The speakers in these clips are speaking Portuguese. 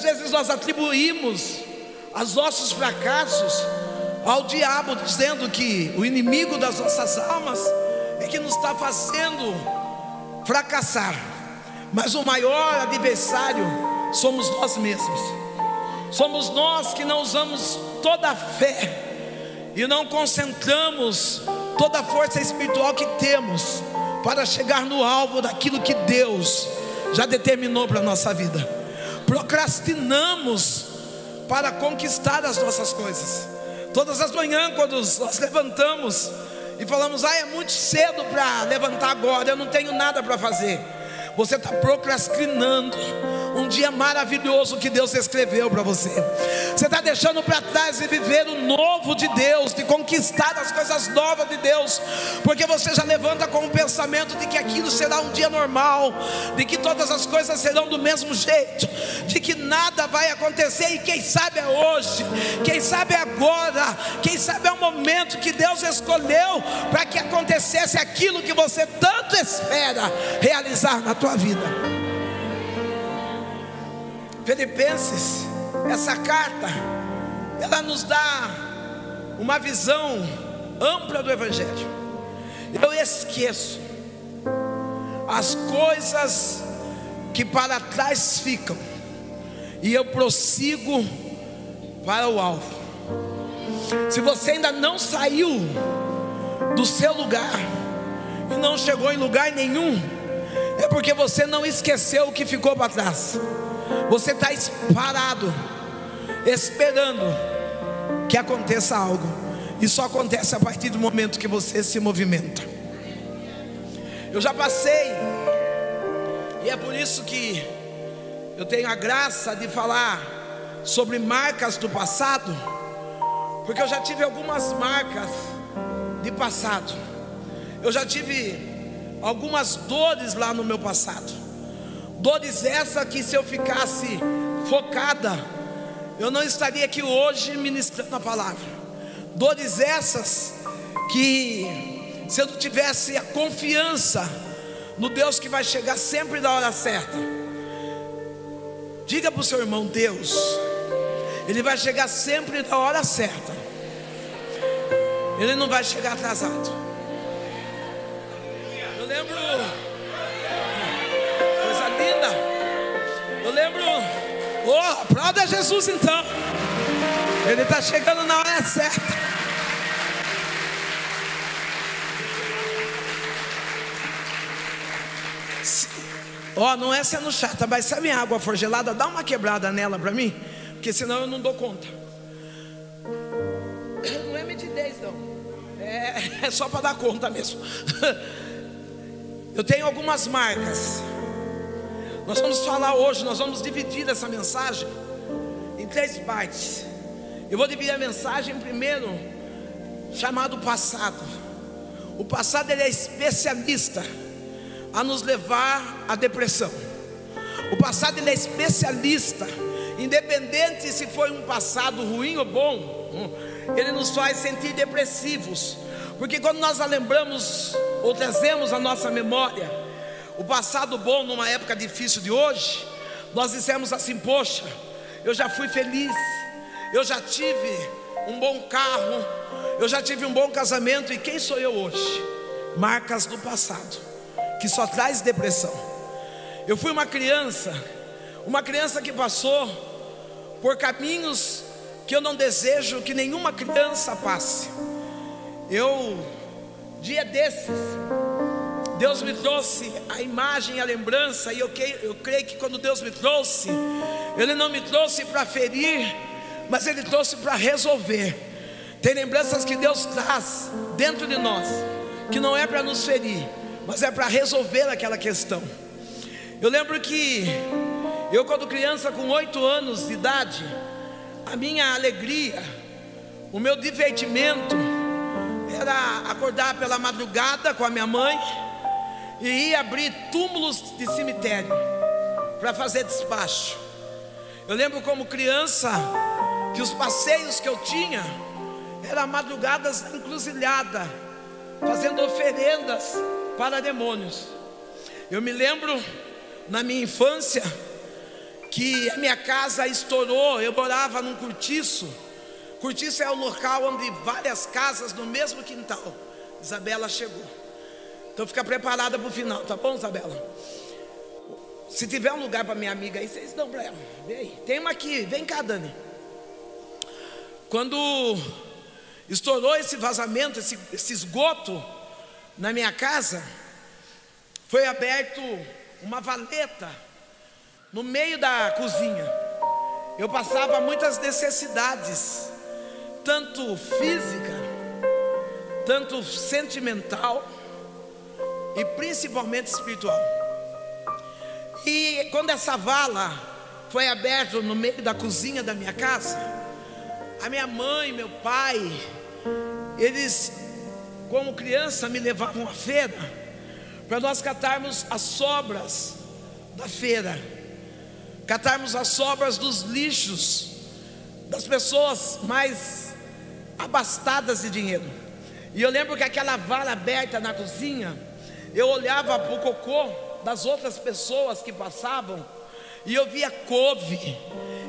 Muitas vezes nós atribuímos os nossos fracassos ao diabo, dizendo que o inimigo das nossas almas é que nos está fazendo fracassar, mas o maior adversário somos nós mesmos, somos nós que não usamos toda a fé e não concentramos toda a força espiritual que temos para chegar no alvo daquilo que Deus já determinou para a nossa vida. Procrastinamos para conquistar as nossas coisas. Todas as manhãs, quando nós levantamos e falamos, ah, é muito cedo para levantar agora, eu não tenho nada para fazer. Você está procrastinando um dia maravilhoso que Deus escreveu para você. Você está deixando para trás de viver o novo de Deus, de conquistar as coisas novas de Deus, porque você já levanta com o pensamento de que aquilo será um dia normal, de que todas as coisas serão do mesmo jeito, de que nada vai acontecer e quem sabe é hoje, quem sabe é agora, quem sabe é o momento que Deus escolheu para que acontecesse aquilo que você tanto espera realizar na tua vida. Filipenses, essa carta, ela nos dá uma visão ampla do Evangelho. Eu esqueço as coisas que para trás ficam, e eu prossigo para o alvo. Se você ainda não saiu do seu lugar e não chegou em lugar nenhum, é porque você não esqueceu o que ficou para trás. Você está parado, esperando que aconteça algo. E só acontece a partir do momento que você se movimenta. Eu já passei, e é por isso que eu tenho a graça de falar sobre marcas do passado, porque eu já tive algumas marcas de passado. Eu já tive algumas dores lá no meu passado. Dores essa que se eu ficasse focada, eu não estaria aqui hoje ministrando a palavra. Dores essas que se eu não tivesse a confiança no Deus que vai chegar sempre na hora certa. Diga para o seu irmão, Deus, Ele vai chegar sempre na hora certa. Ele não vai chegar atrasado. Eu lembro oh, aplauda Jesus então. Ele está chegando na hora certa. Ó, oh, não é sendo chata, mas se a minha água for gelada, dá uma quebrada nela para mim, porque senão eu não dou conta. Não é medidez, não. É, é só para dar conta mesmo. Eu tenho algumas marcas. Nós vamos falar hoje, nós vamos dividir essa mensagem em três partes. Eu vou dividir a mensagem primeiro, chamado passado. O passado ele é especialista a nos levar à depressão. O passado ele é especialista, independente se foi um passado ruim ou bom, ele nos faz sentir depressivos. Porque quando nós a lembramos ou trazemos a nossa memória, o passado bom numa época difícil de hoje, nós dissemos assim: Poxa, eu já fui feliz, eu já tive um bom carro, eu já tive um bom casamento, e quem sou eu hoje? Marcas do passado, que só traz depressão. Eu fui uma criança, uma criança que passou por caminhos que eu não desejo que nenhuma criança passe. Eu, dia desses, Deus me trouxe a imagem, a lembrança, e eu, eu creio que quando Deus me trouxe, Ele não me trouxe para ferir, mas Ele trouxe para resolver. Tem lembranças que Deus traz dentro de nós, que não é para nos ferir, mas é para resolver aquela questão. Eu lembro que eu, quando criança, com oito anos de idade, a minha alegria, o meu divertimento, era acordar pela madrugada com a minha mãe e ia abrir túmulos de cemitério para fazer despacho. Eu lembro como criança que os passeios que eu tinha eram madrugadas encruzilhada, fazendo oferendas para demônios. Eu me lembro na minha infância que a minha casa estourou. Eu morava num cortiço. Cortiço é o local onde várias casas no mesmo quintal. Isabela chegou. Então fica preparada para o final, tá bom, Isabela? Se tiver um lugar para minha amiga aí, vocês dão para ela. Vem aí. Tem uma aqui, vem cá, Dani. Quando estourou esse vazamento, esse, esse esgoto na minha casa, foi aberto uma valeta no meio da cozinha. Eu passava muitas necessidades, tanto física, tanto sentimental e principalmente espiritual. E quando essa vala foi aberta no meio da cozinha da minha casa, a minha mãe, meu pai, eles, como criança, me levavam à feira para nós catarmos as sobras da feira, catarmos as sobras dos lixos das pessoas mais abastadas de dinheiro. E eu lembro que aquela vala aberta na cozinha, eu olhava para o cocô das outras pessoas que passavam, e eu via couve,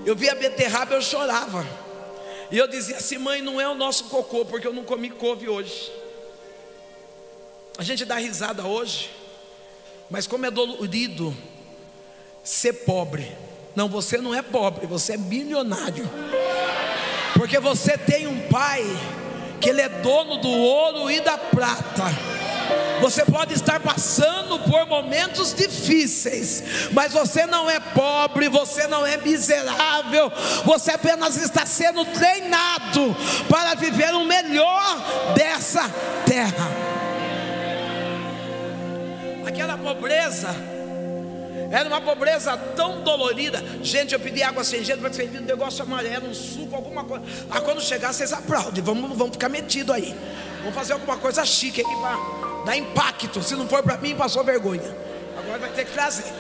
eu via beterraba, eu chorava. E eu dizia assim, mãe, não é o nosso cocô, porque eu não comi couve hoje. A gente dá risada hoje, mas como é dolorido ser pobre. Não, você não é pobre, você é milionário. Porque você tem um pai que ele é dono do ouro e da prata. Você pode estar passando por momentos difíceis, mas você não é pobre, você não é miserável, você apenas está sendo treinado para viver o melhor dessa terra. Aquela pobreza era uma pobreza tão dolorida. Gente, eu pedi água sem gelo para servir um negócio amarelo, um suco, alguma coisa. Ah, quando chegar, vocês aplaudem. Vamos, vamos ficar metido aí. Vamos fazer alguma coisa chique aqui para dar impacto. Se não for para mim, passou vergonha. Agora vai ter que trazer.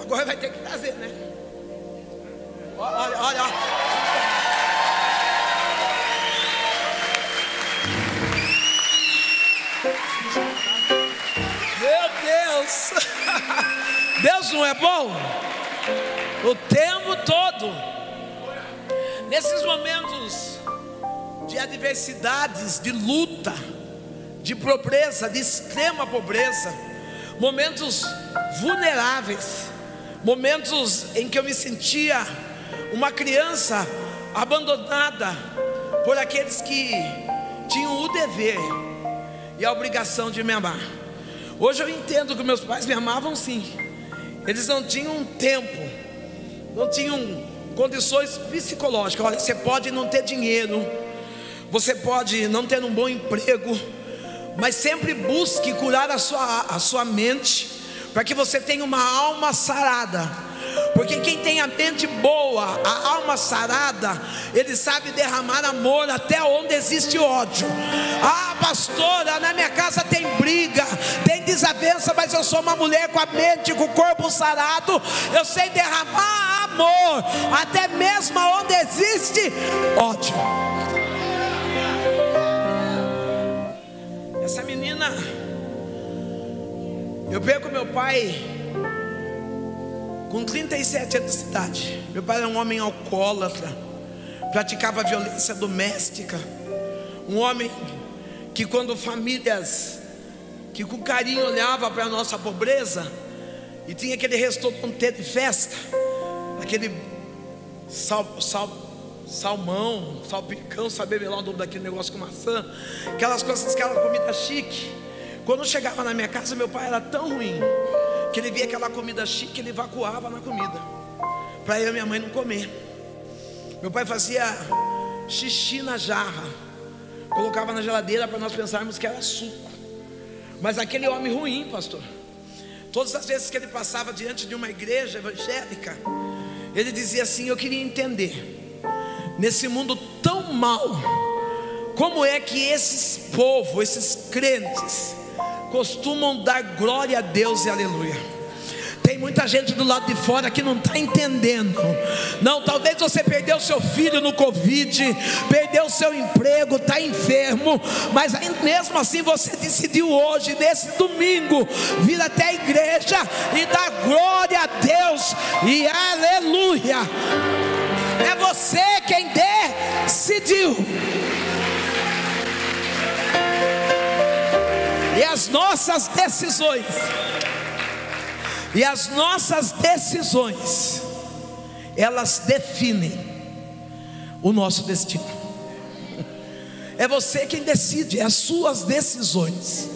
Agora vai ter que trazer, né? Olha, olha, olha. Meu Deus! Deus não é bom? O tempo todo. Nesses momentos de adversidades, de luta, de pobreza, de extrema pobreza, momentos vulneráveis, momentos em que eu me sentia uma criança abandonada por aqueles que tinham o dever e a obrigação de me amar. Hoje eu entendo que meus pais me amavam sim. Eles não tinham tempo, não tinham condições psicológicas. Olha, você pode não ter dinheiro, você pode não ter um bom emprego, mas sempre busque curar a sua, a sua mente, para que você tenha uma alma sarada porque quem tem a mente boa, a alma sarada, ele sabe derramar amor até onde existe ódio. Ah, pastora, na minha casa tem briga, tem desavença, mas eu sou uma mulher com a mente, com o corpo sarado. Eu sei derramar amor até mesmo onde existe ódio. Essa menina, eu vejo meu pai com 37 anos de idade. Meu pai era um homem alcoólatra, praticava violência doméstica. Um homem que, quando famílias que com carinho olhava para a nossa pobreza e tinha aquele restaurante de festa, aquele sal, sal, salmão, salpicão, saber lá o nome daquele negócio com maçã, aquelas coisas, aquela comida chique. Quando chegava na minha casa, meu pai era tão ruim que ele via aquela comida chique, ele evacuava na comida, para eu e minha mãe não comer. Meu pai fazia xixi na jarra, colocava na geladeira para nós pensarmos que era suco. Mas aquele homem ruim, pastor, todas as vezes que ele passava diante de uma igreja evangélica, ele dizia assim: Eu queria entender, nesse mundo tão mal, como é que esses povos, esses crentes, costumam dar glória a Deus e aleluia. Tem muita gente do lado de fora que não está entendendo. Não, talvez você perdeu seu filho no Covid, perdeu seu emprego, está enfermo, mas mesmo assim você decidiu hoje, nesse domingo, vir até a igreja e dar glória a Deus e aleluia. É você quem decidiu. E as nossas decisões, e as nossas decisões, elas definem o nosso destino. É você quem decide, é as suas decisões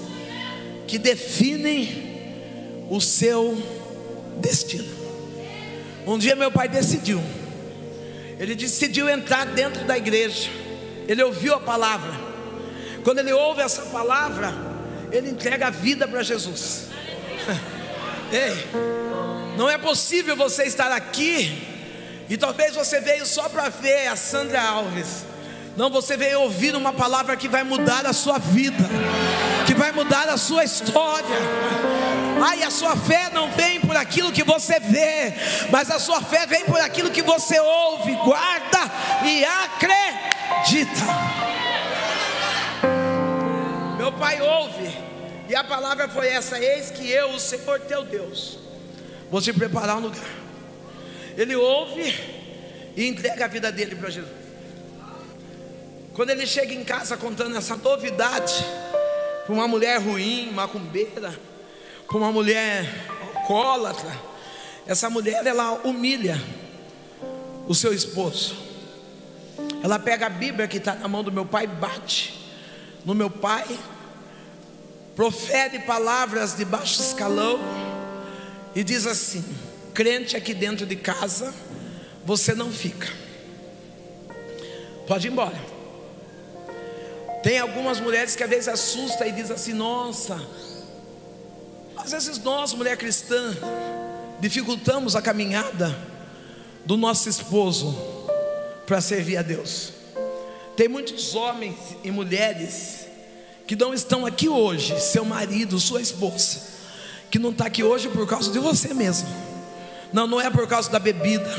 que definem o seu destino. Um dia meu pai decidiu, ele decidiu entrar dentro da igreja, ele ouviu a palavra. Quando ele ouve essa palavra, ele entrega a vida para Jesus. Ei, não é possível você estar aqui e talvez você veio só para ver a Sandra Alves. Não, você veio ouvir uma palavra que vai mudar a sua vida, que vai mudar a sua história. Ai, a sua fé não vem por aquilo que você vê, mas a sua fé vem por aquilo que você ouve, guarda e acredita. Meu pai ouve, e a palavra foi essa: Eis que eu, o Senhor teu Deus, vou te preparar um lugar. Ele ouve e entrega a vida dele para Jesus. Quando ele chega em casa contando essa novidade para uma mulher ruim, macumbeira, para uma mulher alcoólatra, essa mulher ela humilha o seu esposo. Ela pega a Bíblia que está na mão do meu pai, bate no meu pai, profere palavras de baixo escalão e diz assim: crente aqui dentro de casa, você não fica, pode ir embora. Tem algumas mulheres que às vezes assusta e diz assim: nossa, às vezes nós, mulher cristã, dificultamos a caminhada do nosso esposo para servir a Deus. Tem muitos homens e mulheres que não estão aqui hoje, seu marido, sua esposa, que não está aqui hoje por causa de você mesmo. Não, não é por causa da bebida,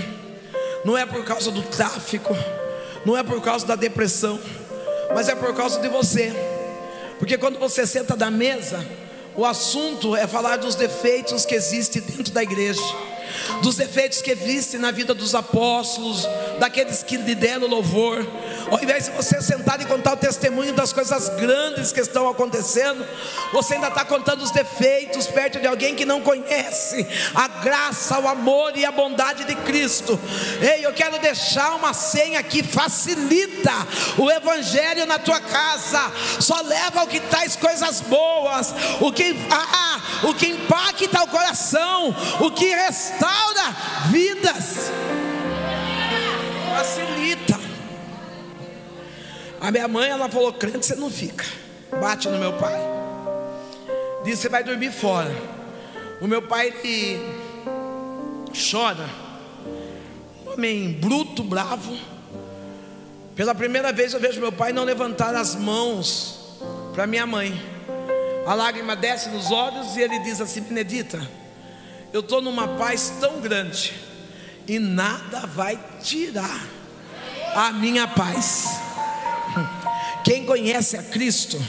não é por causa do tráfico, não é por causa da depressão, mas é por causa de você. Porque quando você senta da mesa, o assunto é falar dos defeitos que existem dentro da igreja dos defeitos que existem na vida dos apóstolos, daqueles que lhe deram louvor. Ao invés de você sentar e contar o testemunho das coisas grandes que estão acontecendo, você ainda está contando os defeitos perto de alguém que não conhece a graça, o amor e a bondade de Cristo. Ei, eu quero deixar uma senha que facilita o Evangelho na tua casa. Só leva o que traz coisas boas, o que, ah, o que impacta o coração, o que restaura vidas. Facilita. A minha mãe, ela falou: crente, você não fica. Bate no meu pai. Diz: você vai dormir fora. O meu pai, ele chora. Homem bruto, bravo. Pela primeira vez eu vejo meu pai não levantar as mãos para minha mãe. A lágrima desce nos olhos e ele diz assim: Benedita, eu estou numa paz tão grande e nada vai tirar a minha paz. Quem conhece a Cristo,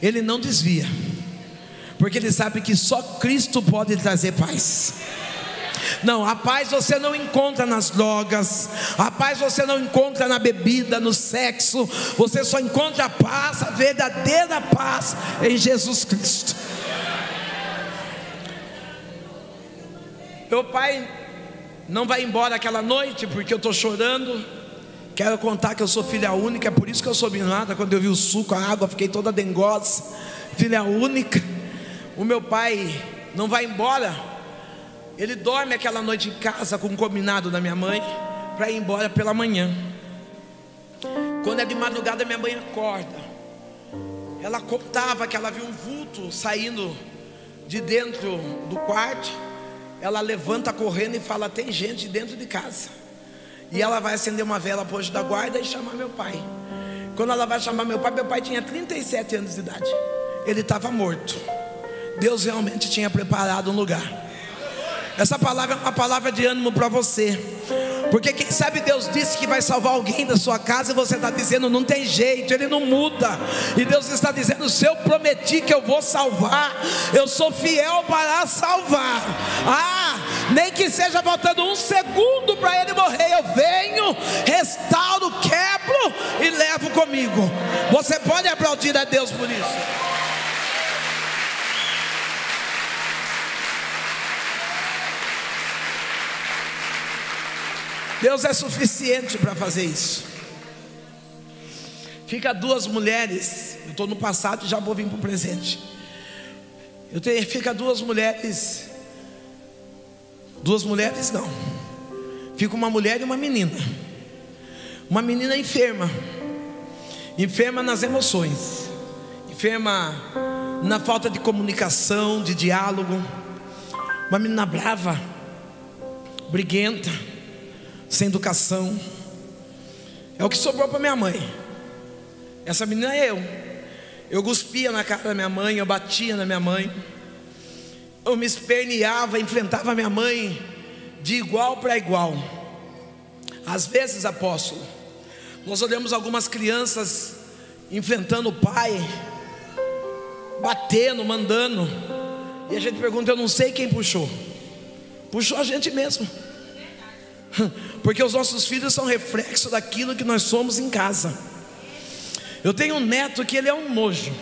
ele não desvia, porque ele sabe que só Cristo pode trazer paz. Não, a paz você não encontra nas drogas, a paz você não encontra na bebida, no sexo, você só encontra a paz, a verdadeira paz em Jesus Cristo. Meu pai não vai embora aquela noite porque eu estou chorando. Quero contar que eu sou filha única, é por isso que eu sou nada. Quando eu vi o suco, a água, fiquei toda dengosa. Filha única. O meu pai não vai embora. Ele dorme aquela noite em casa com um combinado da minha mãe para ir embora pela manhã. Quando é de madrugada, minha mãe acorda. Ela contava que ela viu um vulto saindo de dentro do quarto ela levanta correndo e fala: Tem gente dentro de casa. E ela vai acender uma vela para hoje da guarda e chamar meu pai. Quando ela vai chamar meu pai, meu pai tinha 37 anos de idade. Ele estava morto. Deus realmente tinha preparado um lugar. Essa palavra é uma palavra de ânimo para você. Porque quem sabe Deus disse que vai salvar alguém da sua casa e você está dizendo não tem jeito, Ele não muda. E Deus está dizendo: se eu prometi que eu vou salvar, eu sou fiel para salvar. Ah, nem que seja faltando um segundo para Ele morrer, eu venho, restauro, quebro e levo comigo. Você pode aplaudir a Deus por isso. Deus é suficiente para fazer isso. Fica duas mulheres, eu estou no passado e já vou vir para o presente. Eu tenho, fica duas mulheres, duas mulheres não. Fica uma mulher e uma menina. Uma menina enferma, enferma nas emoções, enferma na falta de comunicação, de diálogo. Uma menina brava, briguenta sem educação. É o que sobrou para minha mãe. Essa menina é eu. Eu cuspia na cara da minha mãe, eu batia na minha mãe. Eu me esperneava, enfrentava minha mãe de igual para igual. Às vezes, apóstolo, nós olhamos algumas crianças enfrentando o pai, batendo, mandando, e a gente pergunta: eu não sei quem puxou. Puxou a gente mesmo. Porque os nossos filhos são reflexo daquilo que nós somos em casa. Eu tenho um neto que ele é um nojo.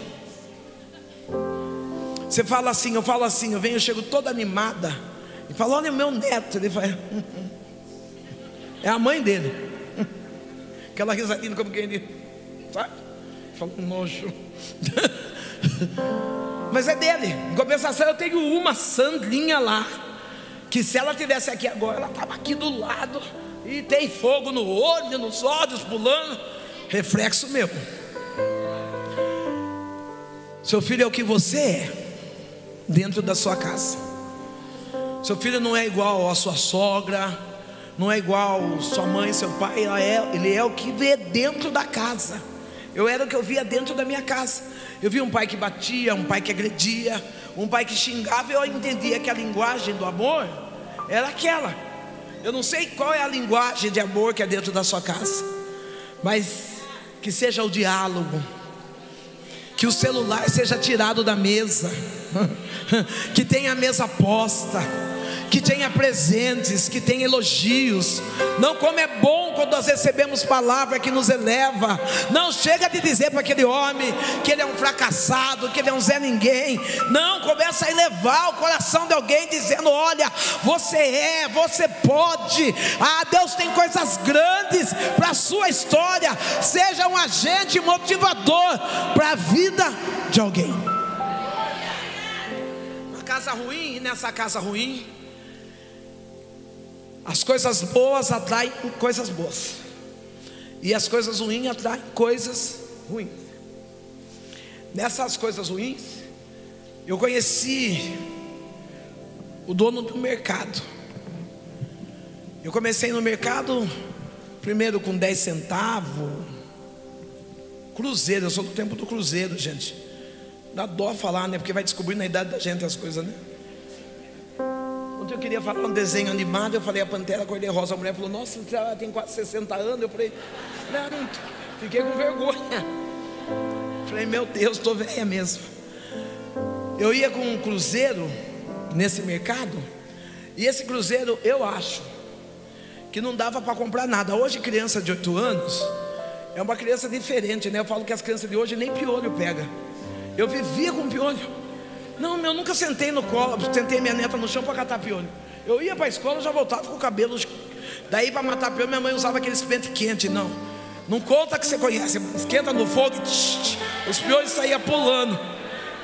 Você fala assim, eu falo assim, eu venho, eu chego toda animada e falo, olha o meu neto. Ele vai, é a mãe dele. Aquela risadinha como quem diz, sabe? Fala nojo. Mas é dele. Em compensação, eu tenho uma Sandrinha lá que se ela tivesse aqui agora, ela estava aqui do lado e tem fogo no olho, nos olhos, pulando. Reflexo meu. Seu filho é o que você é dentro da sua casa. Seu filho não é igual à sua sogra, não é igual sua mãe, seu pai, é, ele é o que vê dentro da casa. Eu era o que eu via dentro da minha casa. Eu via um pai que batia, um pai que agredia, um pai que xingava, eu entendia que a linguagem do amor era aquela. Eu não sei qual é a linguagem de amor que é dentro da sua casa, mas que seja o diálogo, que o celular seja tirado da mesa, que tenha a mesa posta que tenha presentes, que tenha elogios. Não como é bom quando nós recebemos palavra que nos eleva. Não chega de dizer para aquele homem que ele é um fracassado, que ele é um Zé Ninguém. Não, começa a elevar o coração de alguém dizendo: Olha, você é, você pode. Ah, Deus tem coisas grandes para a sua história. Seja um agente motivador para a vida de alguém. Uma casa ruim, e nessa casa ruim, as coisas boas atraem coisas boas. E as coisas ruins atraem coisas ruins. Nessas coisas ruins, eu conheci o dono do mercado. Eu comecei no mercado primeiro com 10 centavos. Cruzeiro, eu sou do tempo do cruzeiro, gente. Dá dó falar, né? Porque vai descobrir na idade da gente as coisas, né? Ontem eu queria falar um desenho animado, eu falei a Pantera Cor-de-Rosa. A mulher falou, nossa, ela tem quase 60 anos. Eu falei, não, fiquei com vergonha. Falei, meu Deus, estou velha mesmo. Eu ia com um cruzeiro nesse mercado, e esse cruzeiro eu acho que não dava para comprar nada. Hoje, criança de 8 anos é uma criança diferente, né? Eu falo que as crianças de hoje nem piolho pega. Eu vivia com piolho. Não, eu nunca sentei no colo, sentei minha neta no chão para catar piolho. Eu ia para a escola, já voltava com o cabelo. Daí para matar piolho, minha mãe usava aqueles pente quente, não. Não conta que você conhece, esquenta no fogo, tch, os piolhos saíam pulando.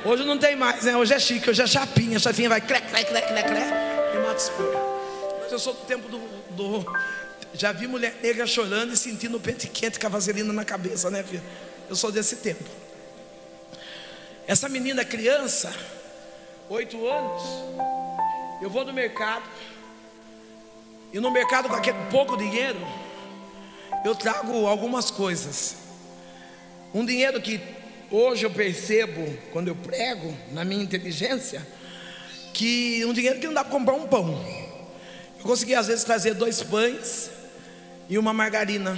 Hoje não tem mais, né? Hoje é chique, hoje é chapinha, a chapinha vai clec, clec, clec, clec e mata os. Mas eu sou do tempo do, do, Já vi mulher negra chorando e sentindo o pente quente com a vaselina na cabeça, né, filho? Eu sou desse tempo. Essa menina criança, oito anos, eu vou no mercado, e no mercado com aquele pouco dinheiro, eu trago algumas coisas. Um dinheiro que hoje eu percebo, quando eu prego, na minha inteligência, que um dinheiro que não dá para comprar um pão. Eu consegui às vezes trazer dois pães e uma margarina.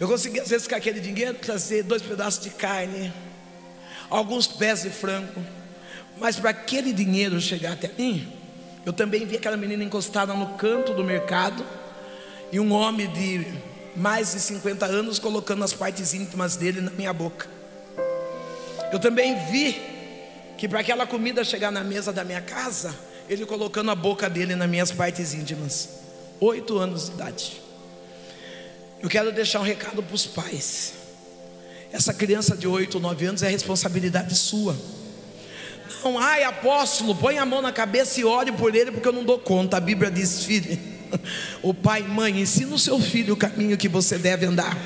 Eu consegui às vezes com aquele dinheiro trazer dois pedaços de carne, alguns pés de frango. Mas para aquele dinheiro chegar até mim, eu também vi aquela menina encostada no canto do mercado e um homem de mais de 50 anos colocando as partes íntimas dele na minha boca. Eu também vi que para aquela comida chegar na mesa da minha casa, ele colocando a boca dele nas minhas partes íntimas. Oito anos de idade. Eu quero deixar um recado para os pais. Essa criança de oito, nove anos é responsabilidade sua. Não, ai apóstolo, põe a mão na cabeça e ore por ele, porque eu não dou conta. A Bíblia diz, filho, o pai mãe, ensina o seu filho o caminho que você deve andar.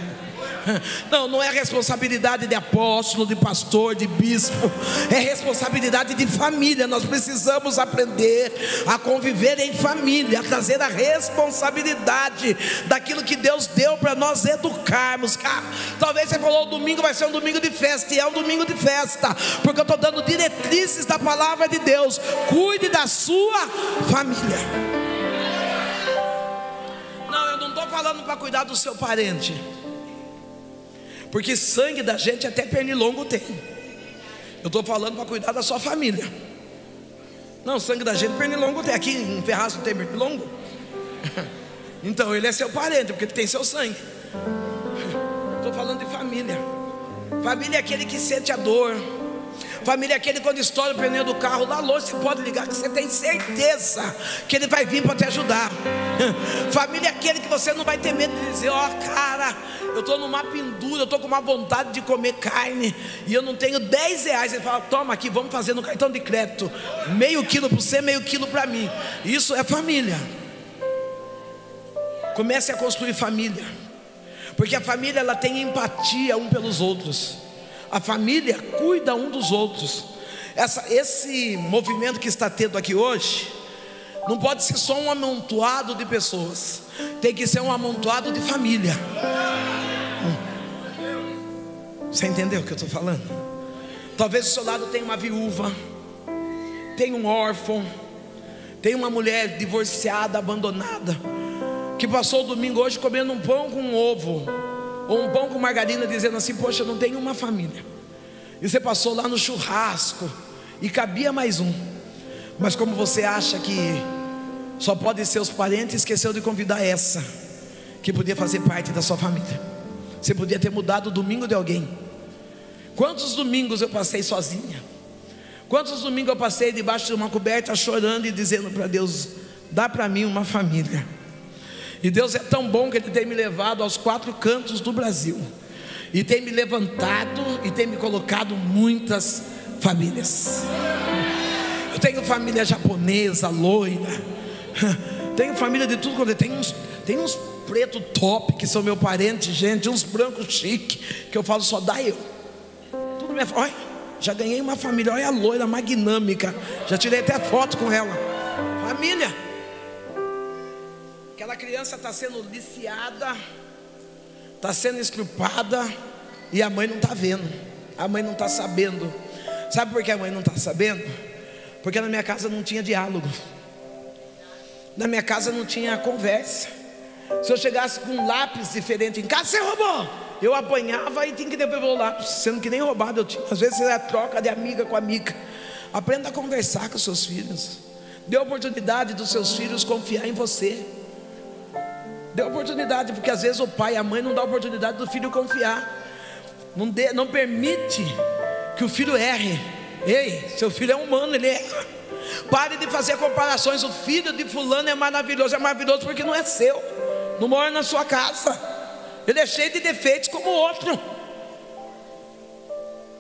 Não, não é responsabilidade de apóstolo, de pastor, de bispo, é responsabilidade de família. Nós precisamos aprender a conviver em família, a trazer a responsabilidade daquilo que Deus deu para nós educarmos. Cara, talvez você falou: o domingo vai ser um domingo de festa, e é um domingo de festa, porque eu estou dando diretrizes da palavra de Deus. Cuide da sua família. Não, eu não estou falando para cuidar do seu parente. Porque sangue da gente até pernilongo tem. Eu estou falando para cuidar da sua família. Não, sangue da gente pernilongo tem. Aqui em Ferraz não tem pernilongo? Então ele é seu parente, porque ele tem seu sangue. Estou falando de família. Família é aquele que sente a dor. Família aquele quando estoura o pneu do carro lá longe, você pode ligar que você tem certeza que ele vai vir para te ajudar. Família aquele que você não vai ter medo de dizer, ó oh, cara, eu estou numa pendura, eu estou com uma vontade de comer carne e eu não tenho 10 reais. Ele fala, toma aqui, vamos fazer no cartão de crédito. Meio quilo para você, meio quilo para mim. Isso é família. Comece a construir família. Porque a família ela tem empatia um pelos outros. A família cuida um dos outros. Essa, esse movimento que está tendo aqui hoje não pode ser só um amontoado de pessoas, tem que ser um amontoado de família. Você entendeu o que eu estou falando? Talvez do seu lado tenha uma viúva, tem um órfão, tem uma mulher divorciada, abandonada, que passou o domingo hoje comendo um pão com um ovo, ou um pão com margarina, dizendo assim: Poxa, eu não tenho uma família. E você passou lá no churrasco e cabia mais um. Mas como você acha que só pode ser os parentes, esqueceu de convidar essa, que podia fazer parte da sua família. Você podia ter mudado o domingo de alguém. Quantos domingos eu passei sozinha? Quantos domingos eu passei debaixo de uma coberta chorando e dizendo para Deus: dá para mim uma família. E Deus é tão bom que Ele tem me levado aos quatro cantos do Brasil, e tem me levantado e tem me colocado muitas famílias. Eu tenho família japonesa, loira, tenho família de tudo quando tem uns, tem uns top que são meu parente, gente, uns brancos chique, que eu falo só dá eu. Tudo minha olha, já ganhei uma família, olha a loira magnâmica, já tirei até foto com ela. Família. Aquela criança está sendo liciada, está sendo estrupada e a mãe não está vendo, a mãe não está sabendo. Sabe por que a mãe não está sabendo? Porque na minha casa não tinha diálogo, na minha casa não tinha conversa. Se eu chegasse com um lápis diferente em casa, você roubou. Eu apanhava e tinha que devolver o lápis, sendo que nem roubado eu tinha. Às vezes é troca de amiga com amiga. Aprenda a conversar com seus filhos. Dê oportunidade dos seus filhos confiar em você. Dê oportunidade, porque às vezes o pai e a mãe não dá oportunidade do filho confiar. Não, dê, não permite que o filho erre. Ei, seu filho é humano, ele erra. Pare de fazer comparações. O filho de fulano é maravilhoso, é maravilhoso porque não é seu, não mora na sua casa. Ele é cheio de defeitos como o outro.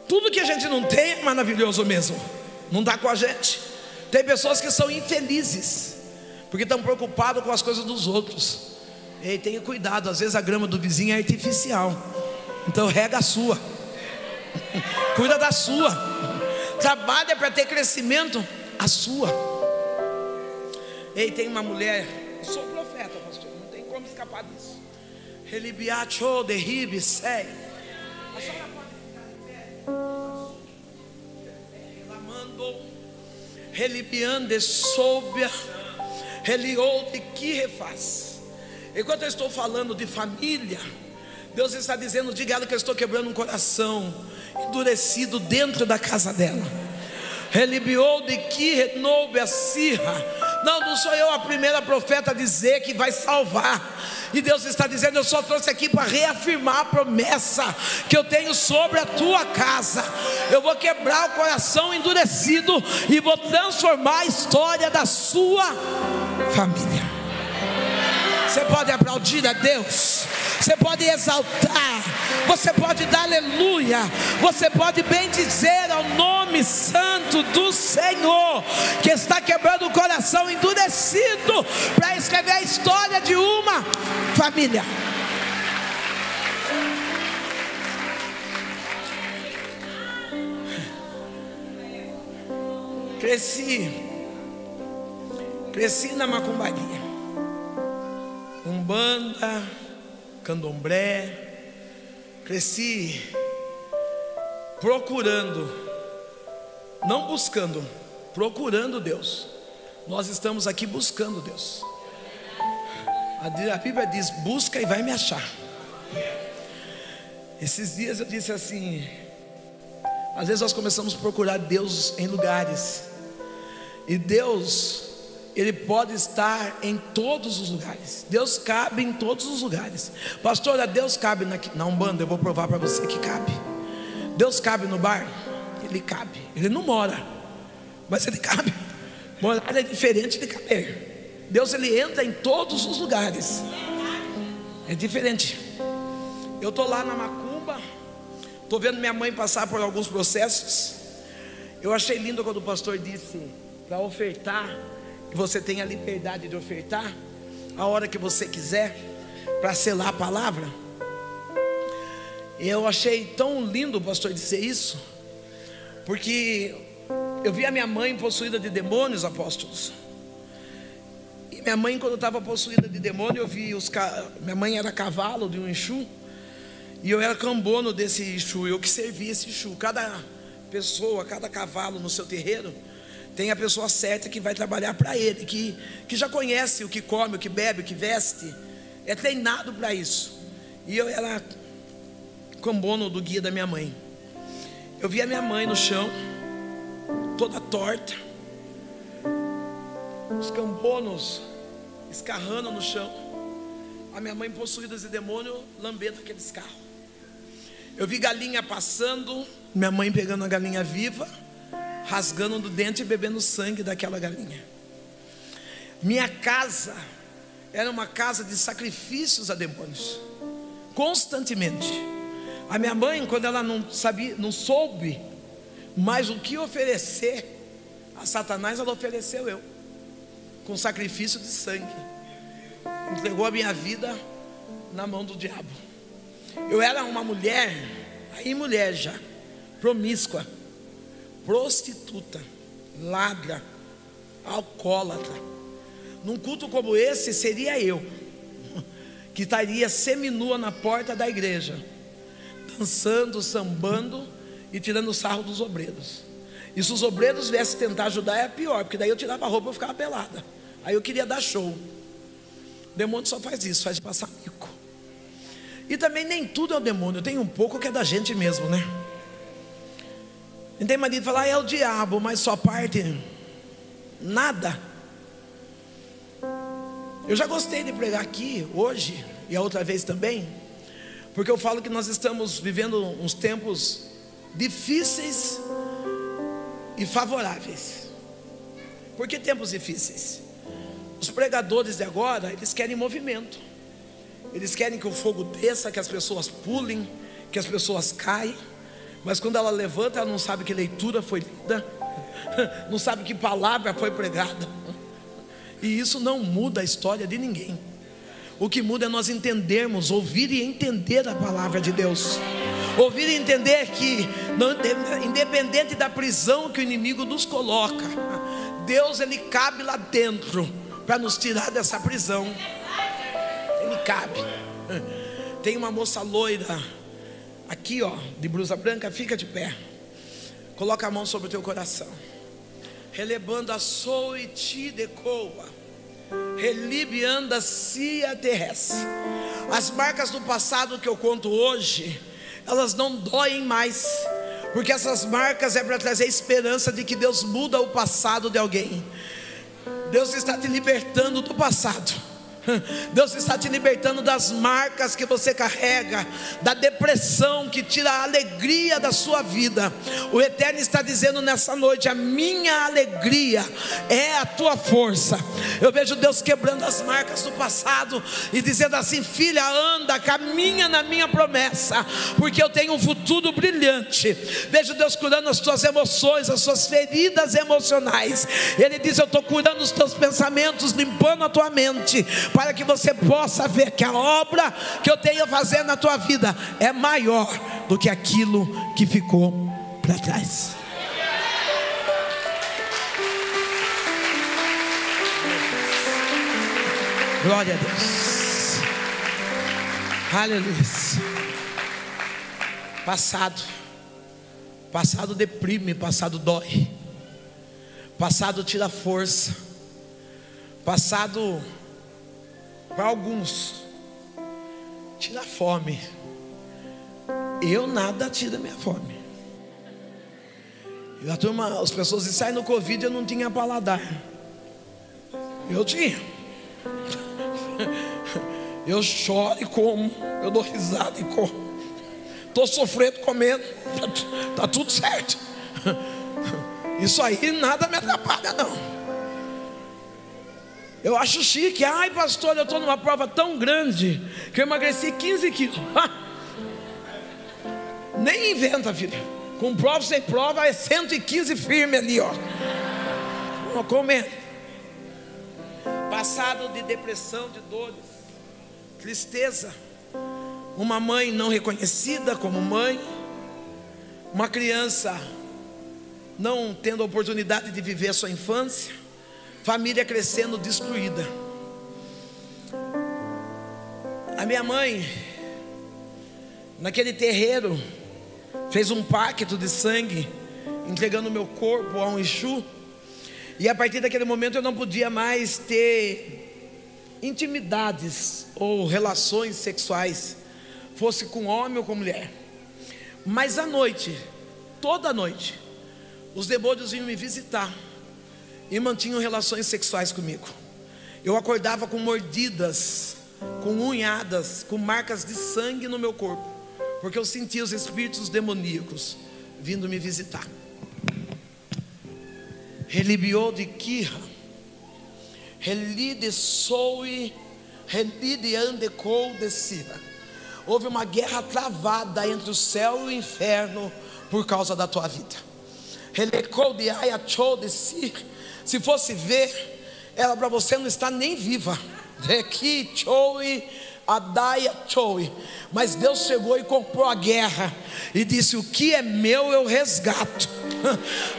Tudo que a gente não tem é maravilhoso mesmo. Não dá com a gente. Tem pessoas que são infelizes porque estão preocupados com as coisas dos outros. Ei, tenha cuidado, às vezes a grama do vizinho é artificial. Então rega a sua. Cuida da sua. Trabalha para ter crescimento a sua. Ei, tem uma mulher, eu sou profeta, pastor, não tem como escapar disso. Relibiacho derribe, sei. A senhora pode. Ela mandou. Relibiande soubia, reliou de que refaz. Enquanto eu estou falando de família, Deus está dizendo: diga ela que eu estou quebrando um coração endurecido dentro da casa dela. Relibiou de que renoube a sirra. Não, não sou eu a primeira profeta a dizer que vai salvar. E Deus está dizendo: Eu só trouxe aqui para reafirmar a promessa que eu tenho sobre a tua casa. Eu vou quebrar o coração endurecido e vou transformar a história da sua família. Você pode aplaudir a Deus, você pode exaltar, você pode dar aleluia, você pode bendizer ao nome santo do Senhor, que está quebrando o coração endurecido para escrever a história de uma família. Cresci, cresci na macumbaria, umbanda, candomblé, cresci procurando, não buscando, procurando Deus. Nós estamos aqui buscando Deus. A Bíblia diz: busca e vai me achar. Esses dias eu disse assim: às vezes nós começamos a procurar Deus em lugares, e Deus, Ele pode estar em todos os lugares. Deus cabe em todos os lugares. Pastora, Deus cabe na, na Umbanda, eu vou provar para você que cabe. Deus cabe no bar? Ele cabe. Ele não mora, mas ele cabe. Morar é diferente de caber. Deus ele entra em todos os lugares. É diferente. Eu estou lá na macumba, estou vendo minha mãe passar por alguns processos. Eu achei lindo quando o pastor disse para ofertar, que você tem a liberdade de ofertar a hora que você quiser, para selar a palavra. Eu achei tão lindo o pastor dizer isso, porque eu vi a minha mãe possuída de demônios, apóstolos. E minha mãe, quando estava possuída de demônio, eu vi os. Minha mãe era cavalo de um Exu. E eu era cambono desse Exu. Eu que servia esse Exu. Cada pessoa, cada cavalo no seu terreiro, tem a pessoa certa que vai trabalhar para ele, que, que já conhece o que come, o que bebe, o que veste. É treinado para isso. E eu era cambono do guia da minha mãe. Eu vi a minha mãe no chão toda torta, os cambonos escarrando no chão, a minha mãe possuída de demônio lambendo aqueles carros. Eu vi galinha passando, minha mãe pegando a galinha viva, rasgando do dente e bebendo sangue daquela galinha. Minha casa era uma casa de sacrifícios a demônios, constantemente. A minha mãe, quando ela não sabia, não soube mas o que oferecer a Satanás, ela ofereceu eu, com sacrifício de sangue. Entregou a minha vida na mão do diabo. Eu era uma mulher, aí mulher já, promíscua, prostituta, ladra, alcoólatra. Num culto como esse, seria eu, que estaria seminua na porta da igreja, dançando, sambando e tirando sarro dos obreiros. E se os obreiros viessem tentar ajudar, é pior, porque daí eu tirava a roupa e ficava pelada. Aí eu queria dar show. O demônio só faz isso, faz passar mico. E também nem tudo é o demônio, tem um pouco que é da gente mesmo, né? E tem marido que fala, ah, é o diabo, mas só parte nada. Eu já gostei de pregar aqui hoje e a outra vez também, porque eu falo que nós estamos vivendo uns tempos difíceis e favoráveis. Por que tempos difíceis? Os pregadores de agora, eles querem movimento. Eles querem que o fogo desça, que as pessoas pulem, que as pessoas caem. Mas quando ela levanta, ela não sabe que leitura foi lida, não sabe que palavra foi pregada. E isso não muda a história de ninguém. O que muda é nós entendermos, ouvir e entender a palavra de Deus. Ouvir e entender que, independente da prisão que o inimigo nos coloca, Deus ele cabe lá dentro para nos tirar dessa prisão. Ele cabe. Tem uma moça loira aqui, ó, de blusa branca, fica de pé. Coloca a mão sobre o teu coração. relebando a sou e te decoa, relibianda se aterrece. As marcas do passado que eu conto hoje, elas não doem mais, porque essas marcas é para trazer esperança de que Deus muda o passado de alguém. Deus está te libertando do passado. Deus está te libertando das marcas que você carrega, da depressão que tira a alegria da sua vida. O Eterno está dizendo nessa noite: a minha alegria é a tua força. Eu vejo Deus quebrando as marcas do passado e dizendo assim: filha, anda, caminha na minha promessa, porque eu tenho um futuro brilhante. Vejo Deus curando as tuas emoções, as suas feridas emocionais. Ele diz: Eu estou curando os teus pensamentos, limpando a tua mente para que você possa ver que a obra que eu tenho a fazer na tua vida é maior do que aquilo que ficou para trás. Glória a Deus. Aleluia. Passado. Passado deprime, passado dói. Passado tira força. Passado para alguns, tira a fome. Eu nada tira minha fome. E a turma, as pessoas saem no Covid, eu não tinha paladar. Eu tinha. Eu choro e como, eu dou risada e como. Estou sofrendo comendo, está tá tudo certo. Isso aí nada me atrapalha, não. Eu acho chique. Ai, pastor, eu estou numa prova tão grande que eu emagreci 15 quilos. Nem inventa, filho. Com prova sem prova é 115 firme ali, ó. Vamos comer. Passado de depressão, de dores, tristeza. Uma mãe não reconhecida como mãe. Uma criança não tendo a oportunidade de viver a sua infância família crescendo destruída. A minha mãe, naquele terreiro, fez um pacto de sangue, entregando meu corpo a um Exu. E a partir daquele momento eu não podia mais ter intimidades ou relações sexuais, fosse com homem ou com mulher. Mas à noite, toda noite, os demônios vinham me visitar e mantinham relações sexuais comigo. Eu acordava com mordidas, com unhadas, com marcas de sangue no meu corpo, porque eu sentia os espíritos demoníacos vindo me visitar. Relibiou de Kira, relide soe, relide andecou de Sira. Houve uma guerra travada entre o céu e o inferno por causa da tua vida. Relecou de Ayachou de Sir, se fosse ver, ela para você não está nem viva. Daqui, choi. Mas Deus chegou e comprou a guerra e disse: O que é meu eu resgato.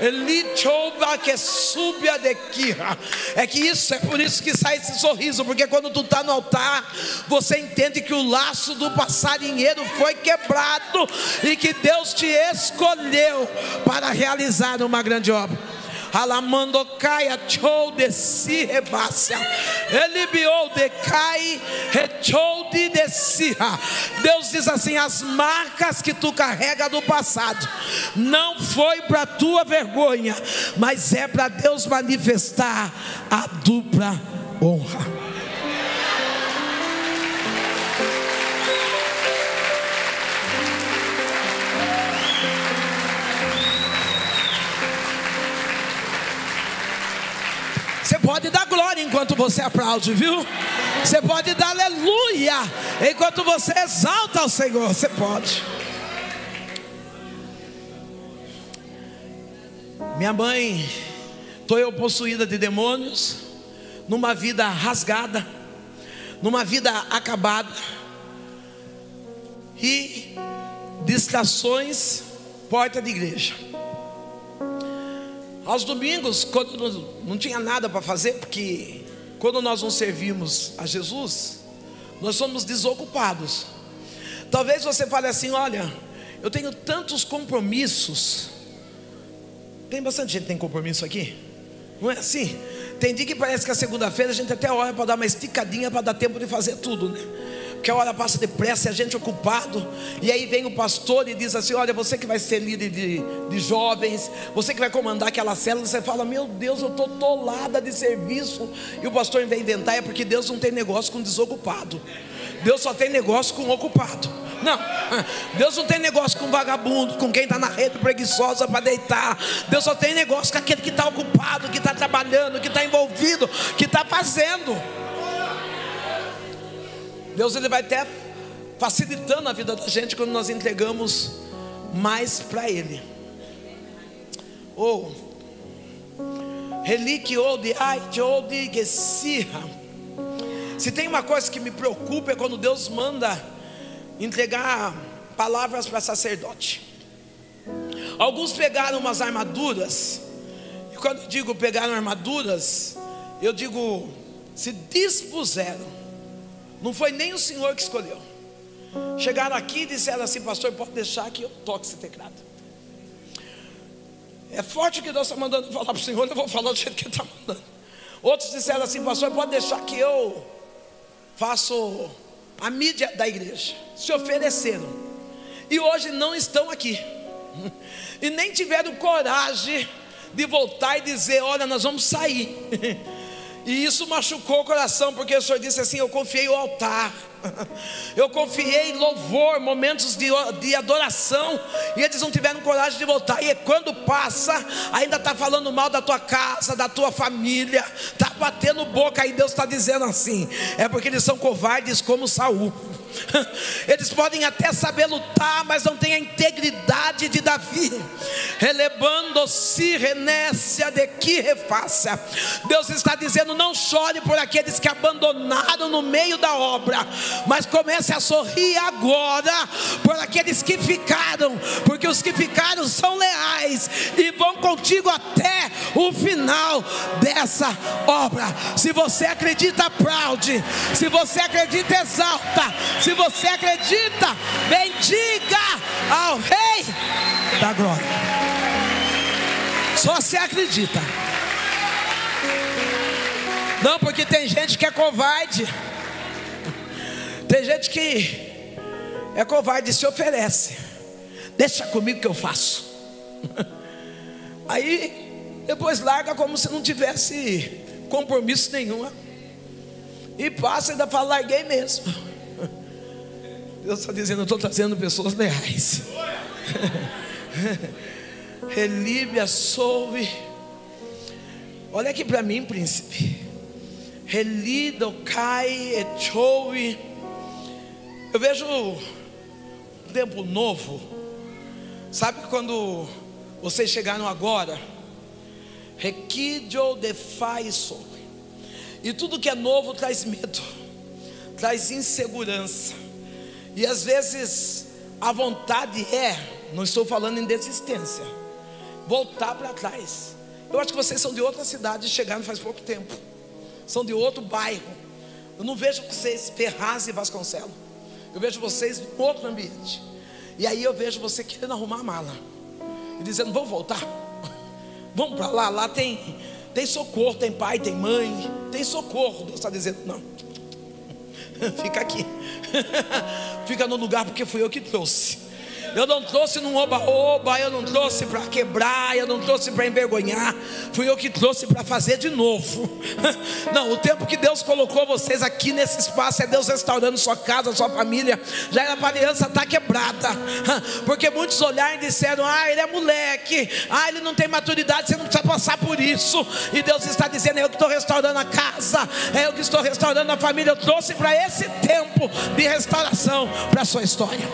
É que isso é por isso que sai esse sorriso, porque quando tu está no altar, você entende que o laço do passarinheiro foi quebrado e que Deus te escolheu para realizar uma grande obra. Alamandocaia chou de si rebácia. De cai rechou de descia. Deus diz assim: as marcas que tu carrega do passado não foi para tua vergonha, mas é para Deus manifestar a dupla honra. Você pode dar glória enquanto você aplaude, viu? Você pode dar aleluia enquanto você exalta o Senhor. Você pode. Minha mãe, estou eu possuída de demônios, numa vida rasgada, numa vida acabada, e distrações, porta de igreja. Aos domingos, quando não tinha nada para fazer, porque quando nós não servimos a Jesus, nós somos desocupados. Talvez você fale assim: olha, eu tenho tantos compromissos. Tem bastante gente que tem compromisso aqui? Não é assim? Tem dia que parece que a segunda-feira a gente até olha para dar uma esticadinha para dar tempo de fazer tudo, né? Porque a hora passa depressa e a gente ocupado. E aí vem o pastor e diz assim: Olha, você que vai ser líder de, de jovens, você que vai comandar aquela célula, você fala: Meu Deus, eu estou tolada de serviço. E o pastor vem inventar, é porque Deus não tem negócio com desocupado. Deus só tem negócio com ocupado. Não, Deus não tem negócio com vagabundo, com quem está na rede preguiçosa para deitar. Deus só tem negócio com aquele que está ocupado, que está trabalhando, que está envolvido, que está fazendo. Deus ele vai até facilitando a vida da gente quando nós entregamos mais para Ele. Ou relíquia ou de ou de. Se tem uma coisa que me preocupa é quando Deus manda entregar palavras para sacerdote. Alguns pegaram umas armaduras, e quando eu digo pegaram armaduras, eu digo se dispuseram não foi nem o Senhor que escolheu. Chegaram aqui e disseram assim, pastor, pode deixar que eu toque esse teclado. É forte o que Deus está mandando falar para o Senhor, eu vou falar do jeito que Ele está mandando. Outros disseram assim, pastor, pode deixar que eu faço a mídia da igreja. Se ofereceram. E hoje não estão aqui. E nem tiveram coragem de voltar e dizer: Olha, nós vamos sair. E isso machucou o coração, porque o Senhor disse assim: Eu confiei o altar, eu confiei louvor, momentos de, de adoração, e eles não tiveram coragem de voltar. E quando passa, ainda está falando mal da tua casa, da tua família, está batendo boca, aí Deus está dizendo assim: É porque eles são covardes como Saul. Eles podem até saber lutar, mas não têm a integridade de Davi. Relebando-se, renécia de que refaça. Deus está dizendo: não chore por aqueles que abandonaram no meio da obra, mas comece a sorrir agora por aqueles que ficaram, porque os que ficaram são leais e vão contigo até o final dessa obra. Se você acredita, aplaude. Se você acredita, exalta. Se você acredita, bendiga ao Rei da Glória. Só se acredita. Não, porque tem gente que é covarde. Tem gente que é covarde e se oferece. Deixa comigo que eu faço. Aí depois larga como se não tivesse compromisso nenhum. E passa e ainda fala, larguei mesmo. Deus está dizendo: Eu estou trazendo pessoas leais. Relíbia soube. Olha aqui para mim, príncipe. Relido cai echouve. Eu vejo um tempo novo. Sabe quando vocês chegaram agora? Requidio de faiso. E tudo que é novo traz medo, traz insegurança. E às vezes a vontade é, não estou falando em desistência, voltar para trás. Eu acho que vocês são de outra cidade chegaram faz pouco tempo. São de outro bairro. Eu não vejo vocês Ferraz e Vasconcelos. Eu vejo vocês em outro ambiente. E aí eu vejo você querendo arrumar a mala. E dizendo, vamos voltar. Vamos para lá, lá tem, tem socorro, tem pai, tem mãe, tem socorro. Deus está dizendo, não. Fica aqui. Fica no lugar porque fui eu que trouxe. Eu não trouxe num oba-oba, eu não trouxe para quebrar, eu não trouxe para envergonhar, fui eu que trouxe para fazer de novo. Não, o tempo que Deus colocou vocês aqui nesse espaço é Deus restaurando sua casa, sua família. Já era para aliança estar tá quebrada, porque muitos olharam e disseram: Ah, ele é moleque, ah, ele não tem maturidade, você não precisa passar por isso. E Deus está dizendo: É eu que estou restaurando a casa, é eu que estou restaurando a família. Eu trouxe para esse tempo de restauração para a sua história.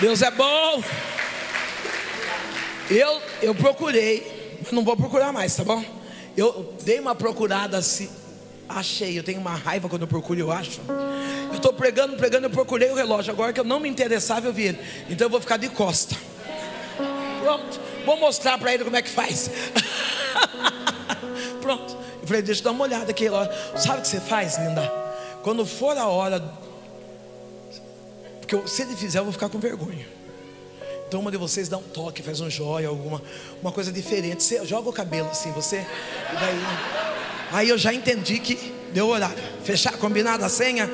Deus é bom. Eu, eu procurei, mas não vou procurar mais, tá bom? Eu dei uma procurada assim, achei. Eu tenho uma raiva quando eu procuro, eu acho. Eu estou pregando, pregando, eu procurei o relógio. Agora que eu não me interessava, eu vi ele. Então eu vou ficar de costa. Pronto, vou mostrar para ele como é que faz. Pronto. Eu falei, deixa eu dar uma olhada aqui. Sabe o que você faz, linda? Quando for a hora Porque se ele fizer, eu vou ficar com vergonha. Então uma de vocês dá um toque, faz um joia, alguma uma coisa diferente. Você joga o cabelo assim, você. Daí, aí eu já entendi que deu horário. Fechar, combinado a senha?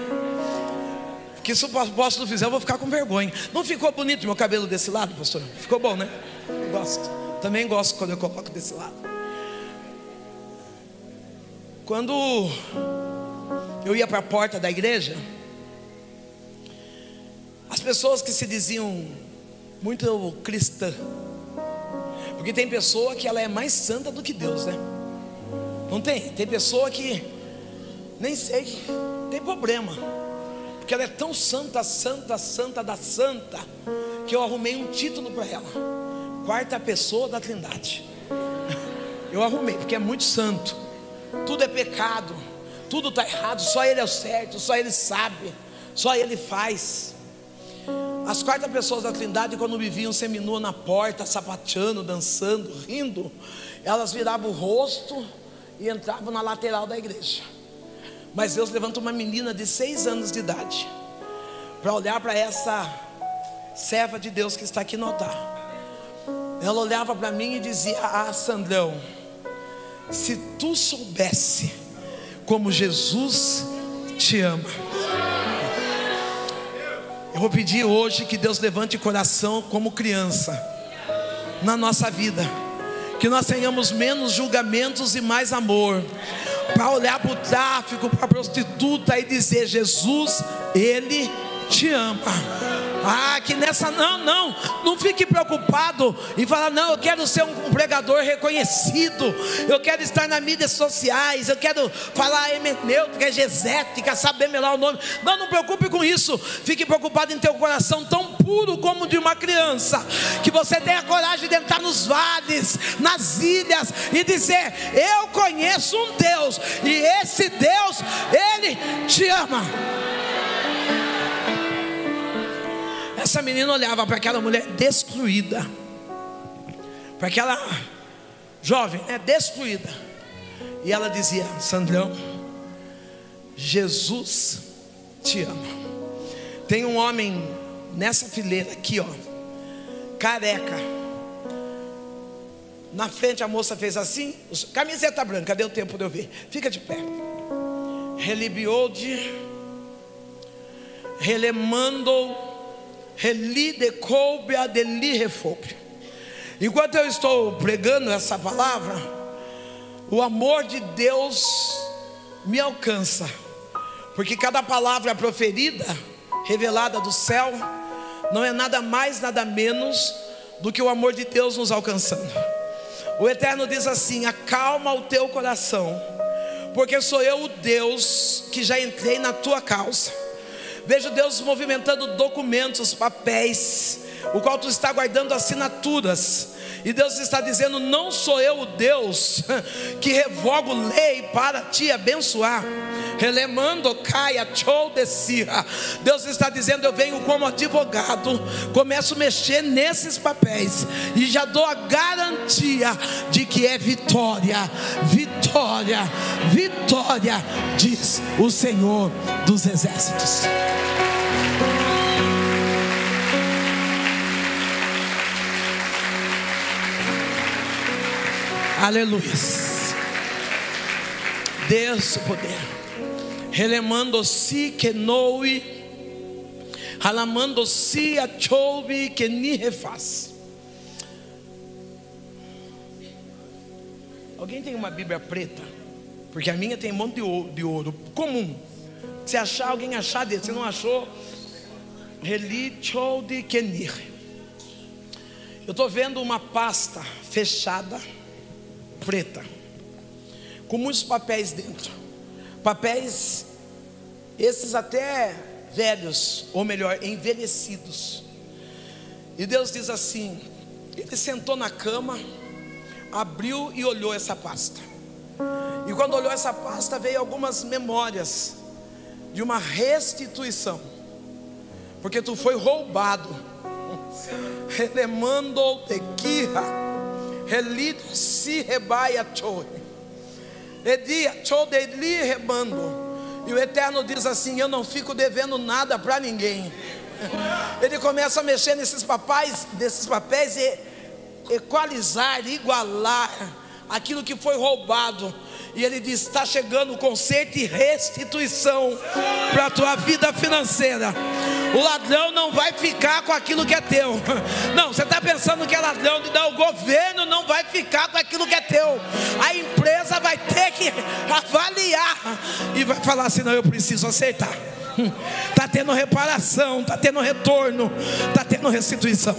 Que se o apóstolo fizer, eu vou ficar com vergonha. Não ficou bonito meu cabelo desse lado, pastor? Ficou bom, né? Gosto. Também gosto quando eu coloco desse lado. Quando eu ia para a porta da igreja, as pessoas que se diziam muito cristã, porque tem pessoa que ela é mais santa do que Deus, né? Não tem? Tem pessoa que nem sei, tem problema, porque ela é tão santa, santa, santa da santa, que eu arrumei um título para ela, quarta pessoa da Trindade. Eu arrumei, porque é muito santo, tudo é pecado, tudo está errado, só Ele é o certo, só Ele sabe, só Ele faz. As quartas pessoas da Trindade, quando me viam seminua na porta, sapateando, dançando, rindo, elas viravam o rosto e entravam na lateral da igreja. Mas Deus levanta uma menina de seis anos de idade para olhar para essa serva de Deus que está aqui no altar. Ela olhava para mim e dizia: Ah, Sandrão, se tu soubesse como Jesus te ama. Eu vou pedir hoje que Deus levante coração como criança na nossa vida, que nós tenhamos menos julgamentos e mais amor, para olhar para o tráfico, para a prostituta e dizer: Jesus, Ele te ama. Ah, que nessa não, não, não fique preocupado e falar não, eu quero ser um pregador reconhecido, eu quero estar nas mídias sociais, eu quero falar hemenêutica, exegética, saber melhor o nome. Não, não preocupe com isso. Fique preocupado em ter um coração tão puro como de uma criança, que você tenha coragem de entrar nos vales, nas ilhas e dizer: eu conheço um Deus e esse Deus ele te ama. Essa menina olhava para aquela mulher destruída, para aquela jovem, né, destruída, e ela dizia: Sandrão, Jesus te ama. Tem um homem nessa fileira aqui, ó, careca. Na frente a moça fez assim, camiseta branca, deu tempo de eu ver. Fica de pé. Relibiou de relemando Enquanto eu estou pregando essa palavra, o amor de Deus me alcança, porque cada palavra proferida, revelada do céu, não é nada mais, nada menos do que o amor de Deus nos alcançando. O Eterno diz assim: acalma o teu coração, porque sou eu o Deus que já entrei na tua causa. Vejo Deus movimentando documentos, papéis, o qual tu está guardando assinaturas. E Deus está dizendo: Não sou eu o Deus que revogo lei para te abençoar. Relemando caia show Deus está dizendo: Eu venho como advogado, começo a mexer nesses papéis e já dou a garantia de que é vitória, vitória, vitória, diz o Senhor dos Exércitos. Aleluia. Deus o poder. Relemando-se que noe, alamando-se a chove que ni refaz. Alguém tem uma Bíblia preta? Porque a minha tem um monte de ouro, comum. Se achar, alguém achar dele. Se não achou, Reli de Kenir. Eu estou vendo uma pasta fechada preta, com muitos papéis dentro. Papéis, esses até velhos, ou melhor, envelhecidos. E Deus diz assim: Ele sentou na cama, abriu e olhou essa pasta. E quando olhou essa pasta, veio algumas memórias de uma restituição, porque tu foi roubado. Relemando tequila Relido si rebaia chode rebando. E o Eterno diz assim: Eu não fico devendo nada para ninguém. Ele começa a mexer nesses papéis, desses papéis e equalizar, igualar aquilo que foi roubado. E ele diz: está chegando o conserto e restituição para a tua vida financeira. O ladrão não vai ficar com aquilo que é teu. Não, você está pensando que é ladrão, não, o governo não vai ficar com aquilo que é teu. A empresa vai ter que avaliar e vai falar assim: não, eu preciso aceitar. Está tendo reparação, está tendo retorno, está tendo restituição.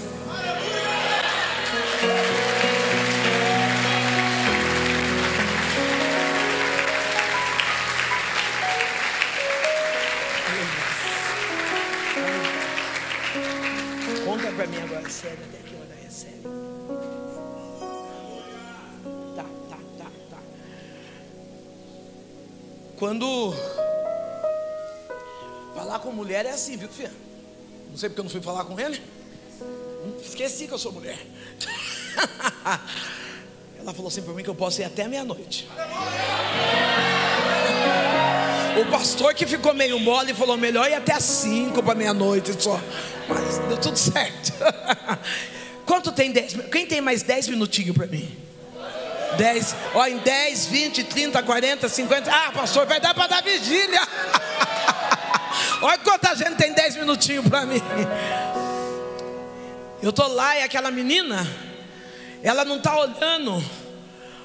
Para mim agora, sério, até que hora é sério. Tá, tá, tá, tá. Quando falar com mulher é assim, viu, filha? Não sei porque eu não fui falar com ele. Esqueci que eu sou mulher. Ela falou assim para mim que eu posso ir até meia-noite. O pastor que ficou meio mole falou: melhor ir até as 5 para meia-noite só. Mas deu tudo certo. Quanto tem 10? Quem tem mais 10 minutinhos para mim? 10, ó, em 10, 20, 30, 40, 50. Ah, pastor, vai dar para dar vigília. Olha quanta gente tem 10 minutinhos para mim. Eu tô lá e aquela menina, ela não está olhando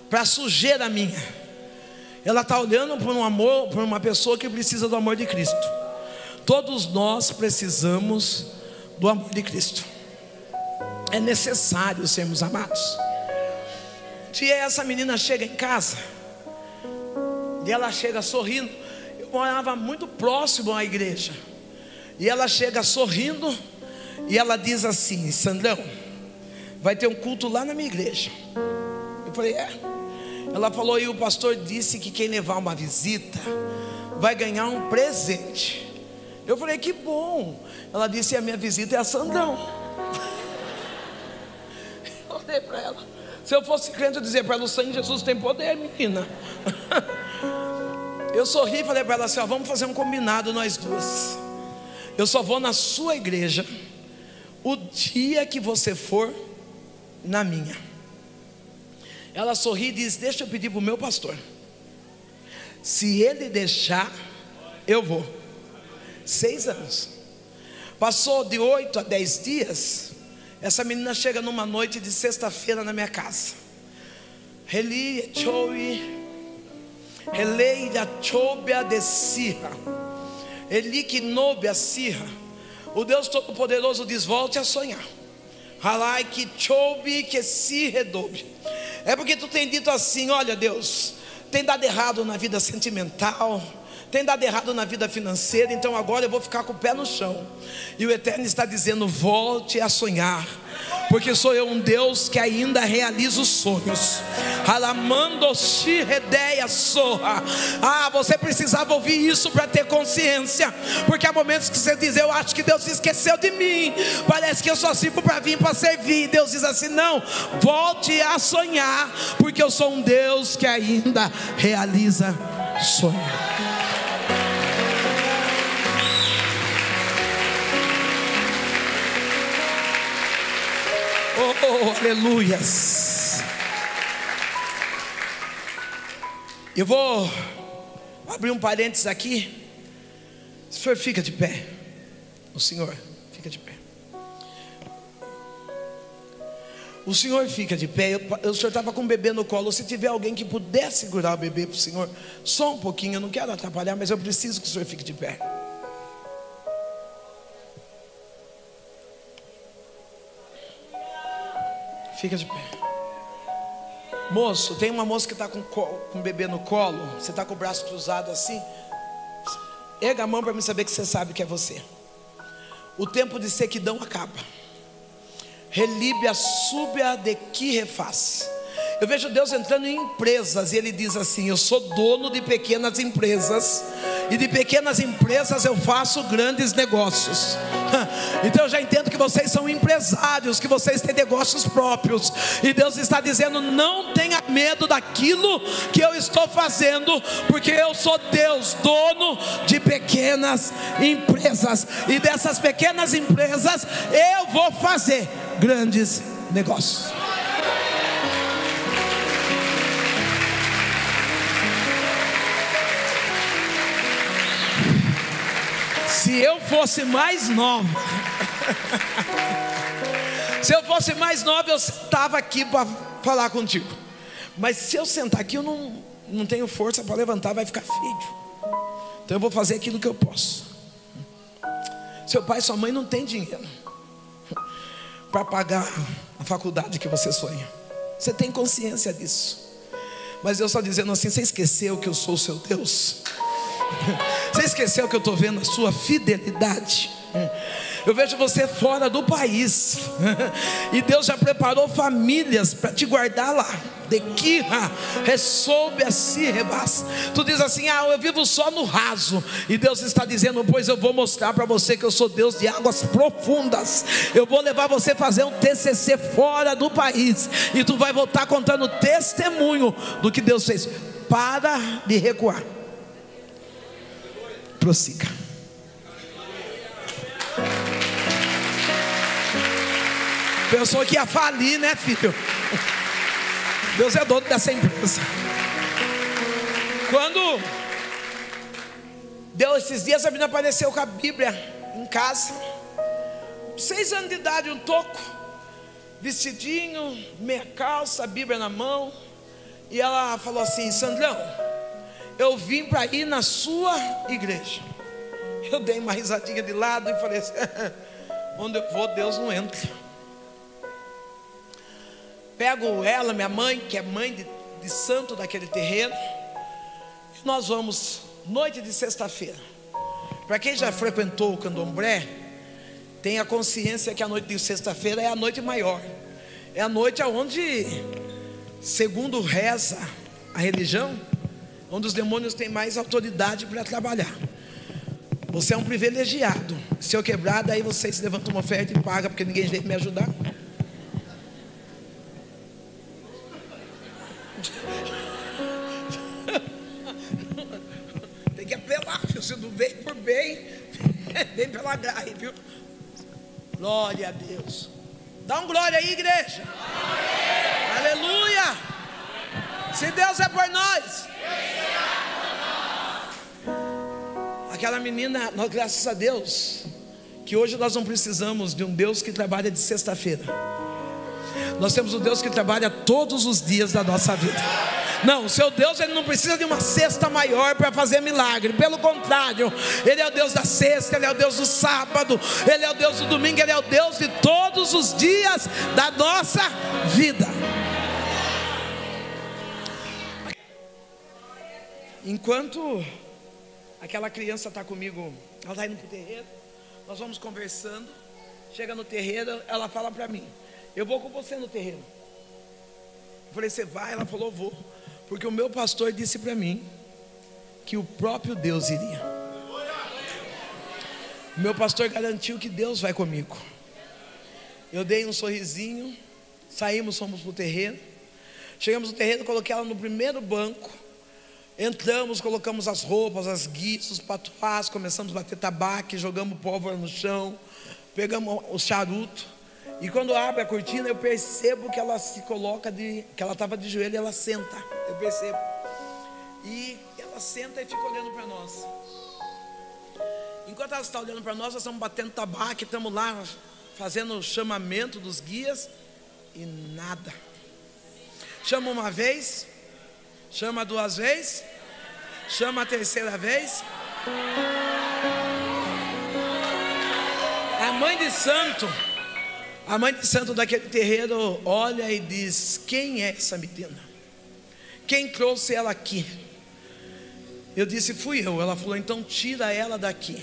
para a sujeira minha. Ela está olhando para um amor, para uma pessoa que precisa do amor de Cristo. Todos nós precisamos do amor de Cristo. É necessário sermos amados. Um essa menina chega em casa e ela chega sorrindo. Eu morava muito próximo à igreja. E ela chega sorrindo e ela diz assim: Sandrão, vai ter um culto lá na minha igreja. Eu falei: É. Ela falou: E o pastor disse que quem levar uma visita vai ganhar um presente. Eu falei: Que bom. Ela disse: A minha visita é a Sandrão. Eu olhei para ela. Se eu fosse crente, eu dizer para ela: O sangue de Jesus tem poder, menina. Eu sorri e falei para ela assim: ó, Vamos fazer um combinado nós duas. Eu só vou na sua igreja o dia que você for na minha. Ela sorri e diz: Deixa eu pedir para o meu pastor. Se ele deixar, eu vou. Seis anos. Passou de oito a dez dias. Essa menina chega numa noite de sexta-feira na minha casa. Eli Choi Eleira Chobia de Sirra. Eli Kinobia Sirra. O Deus Todo-Poderoso diz: volte a sonhar. Halai que choube que se redobre. É porque tu tem dito assim: olha, Deus, tem dado errado na vida sentimental, tem dado errado na vida financeira, então agora eu vou ficar com o pé no chão. E o Eterno está dizendo: volte a sonhar, porque sou eu um Deus que ainda realiza os sonhos. Redeia. Ah, você precisava ouvir isso para ter consciência, porque há momentos que você diz: Eu acho que Deus esqueceu de mim, parece que eu só sirvo para vir para servir. Deus diz assim: Não, volte a sonhar, porque eu sou um Deus que ainda realiza sonhos. Oh, aleluias. Eu vou abrir um parênteses aqui. O senhor fica de pé. O senhor fica de pé. O senhor fica de pé. Eu, o senhor estava com o bebê no colo. Se tiver alguém que puder segurar o bebê para o senhor, só um pouquinho. Eu não quero atrapalhar, mas eu preciso que o senhor fique de pé. Fica de pé. Moço, tem uma moça que está com, com o bebê no colo. Você está com o braço cruzado assim. Erga a mão para me saber que você sabe que é você. O tempo de sequidão acaba. Relíbia súbia de que refaz. Eu vejo Deus entrando em empresas e Ele diz assim: Eu sou dono de pequenas empresas e de pequenas empresas eu faço grandes negócios. Então eu já entendo que vocês são empresários, que vocês têm negócios próprios, e Deus está dizendo: não tenha medo daquilo que eu estou fazendo, porque eu sou Deus, dono de pequenas empresas, e dessas pequenas empresas eu vou fazer grandes negócios. Se eu fosse mais nova, se eu fosse mais nova, eu estava aqui para falar contigo. Mas se eu sentar aqui, eu não, não tenho força para levantar, vai ficar feio. Então eu vou fazer aquilo que eu posso. Seu pai e sua mãe não têm dinheiro para pagar a faculdade que você sonha. Você tem consciência disso. Mas Deus está dizendo assim: você esqueceu que eu sou o seu Deus? Você esqueceu que eu estou vendo a sua fidelidade? Eu vejo você fora do país. E Deus já preparou famílias para te guardar lá. De que ressoube assim, rebas. Tu diz assim: Ah, eu vivo só no raso. E Deus está dizendo: Pois eu vou mostrar para você que eu sou Deus de águas profundas. Eu vou levar você a fazer um TCC fora do país. E tu vai voltar contando testemunho do que Deus fez. Para de recuar prossiga. Pensou que ia falir, né, filho? Deus é dono dessa empresa. Quando deu esses dias, a menina apareceu com a Bíblia em casa. Seis anos de idade, um toco, vestidinho, meia calça, a Bíblia na mão. E ela falou assim: Sandrão, eu vim para ir na sua igreja. Eu dei uma risadinha de lado e falei assim: onde eu vou, Deus não entra. Pego ela, minha mãe, que é mãe de, de santo daquele terreiro, e nós vamos, noite de sexta-feira. Para quem já frequentou o candomblé, tenha consciência que a noite de sexta-feira é a noite maior, é a noite onde, segundo reza a religião, onde os demônios têm mais autoridade para trabalhar. Você é um privilegiado. Se eu quebrar, daí você se levanta uma oferta e paga, porque ninguém veio me ajudar. Tem que apelar, viu? Se não vem por bem, vem pela graça, viu? Glória a Deus. Dá um glória aí, igreja. Aleluia. Se Deus é por nós. Aquela menina, nós, graças a Deus, que hoje nós não precisamos de um Deus que trabalha de sexta-feira. Nós temos um Deus que trabalha todos os dias da nossa vida. Não, o seu Deus ele não precisa de uma cesta maior para fazer milagre. Pelo contrário, ele é o Deus da sexta, ele é o Deus do sábado, ele é o Deus do domingo, ele é o Deus de todos os dias da nossa vida. Enquanto aquela criança está comigo, ela está indo para o terreiro, nós vamos conversando. Chega no terreiro, ela fala para mim: Eu vou com você no terreiro. Eu falei: Você vai? Ela falou: Vou. Porque o meu pastor disse para mim que o próprio Deus iria. O meu pastor garantiu que Deus vai comigo. Eu dei um sorrisinho, saímos, fomos para o terreiro. Chegamos no terreiro, coloquei ela no primeiro banco. Entramos, colocamos as roupas, as guias, os patuás, começamos a bater tabaco, jogamos pólvora no chão, pegamos o charuto. E quando abre a cortina, eu percebo que ela se coloca de. que ela estava de joelho e ela senta. Eu percebo. E ela senta e fica olhando para nós. Enquanto ela está olhando para nós, nós estamos batendo tabaco, estamos lá fazendo o chamamento dos guias e nada. Chama uma vez, Chama duas vezes. Chama a terceira vez. A mãe de santo, a mãe de santo daquele terreiro olha e diz: Quem é essa menina? Quem trouxe ela aqui? Eu disse: Fui eu. Ela falou: Então tira ela daqui,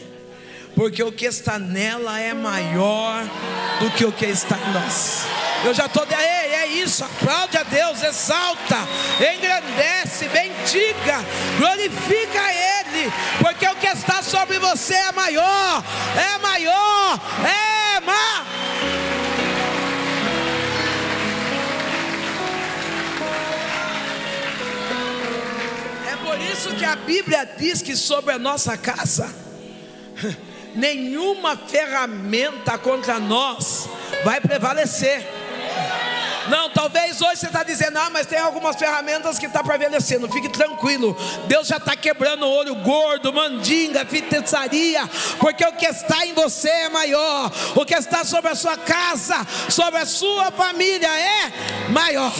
porque o que está nela é maior do que o que está em nós. Eu já estou. Ei, é isso. Aplaude a Deus, exalta, engrandece bendiga, glorifica Ele, porque o que está sobre você é maior, é maior, é maior. É por isso que a Bíblia diz que sobre a nossa casa, nenhuma ferramenta contra nós vai prevalecer. Não, talvez hoje você está dizendo, ah, mas tem algumas ferramentas que está prevalecendo. Fique tranquilo, Deus já está quebrando o olho gordo, mandinga, feitiçaria, porque o que está em você é maior, o que está sobre a sua casa, sobre a sua família é maior.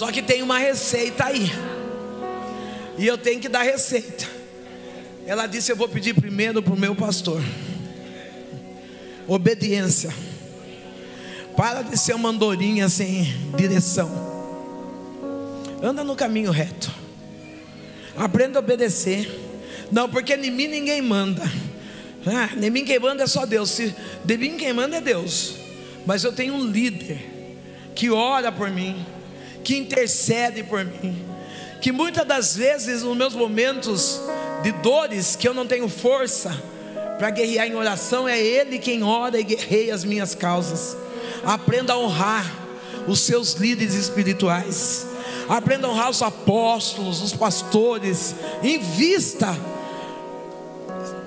Só que tem uma receita aí. E eu tenho que dar receita. Ela disse: Eu vou pedir primeiro para o meu pastor. Obediência. Para de ser uma andorinha sem direção. Anda no caminho reto. Aprenda a obedecer. Não, porque em mim ninguém manda. Ah, mim quem manda é só Deus. Se, de mim quem manda é Deus. Mas eu tenho um líder que ora por mim, que intercede por mim, que muitas das vezes nos meus momentos de dores que eu não tenho força para guerrear em oração, é Ele quem ora e guerreia as minhas causas. Aprenda a honrar os seus líderes espirituais. Aprenda a honrar os apóstolos, os pastores. Invista.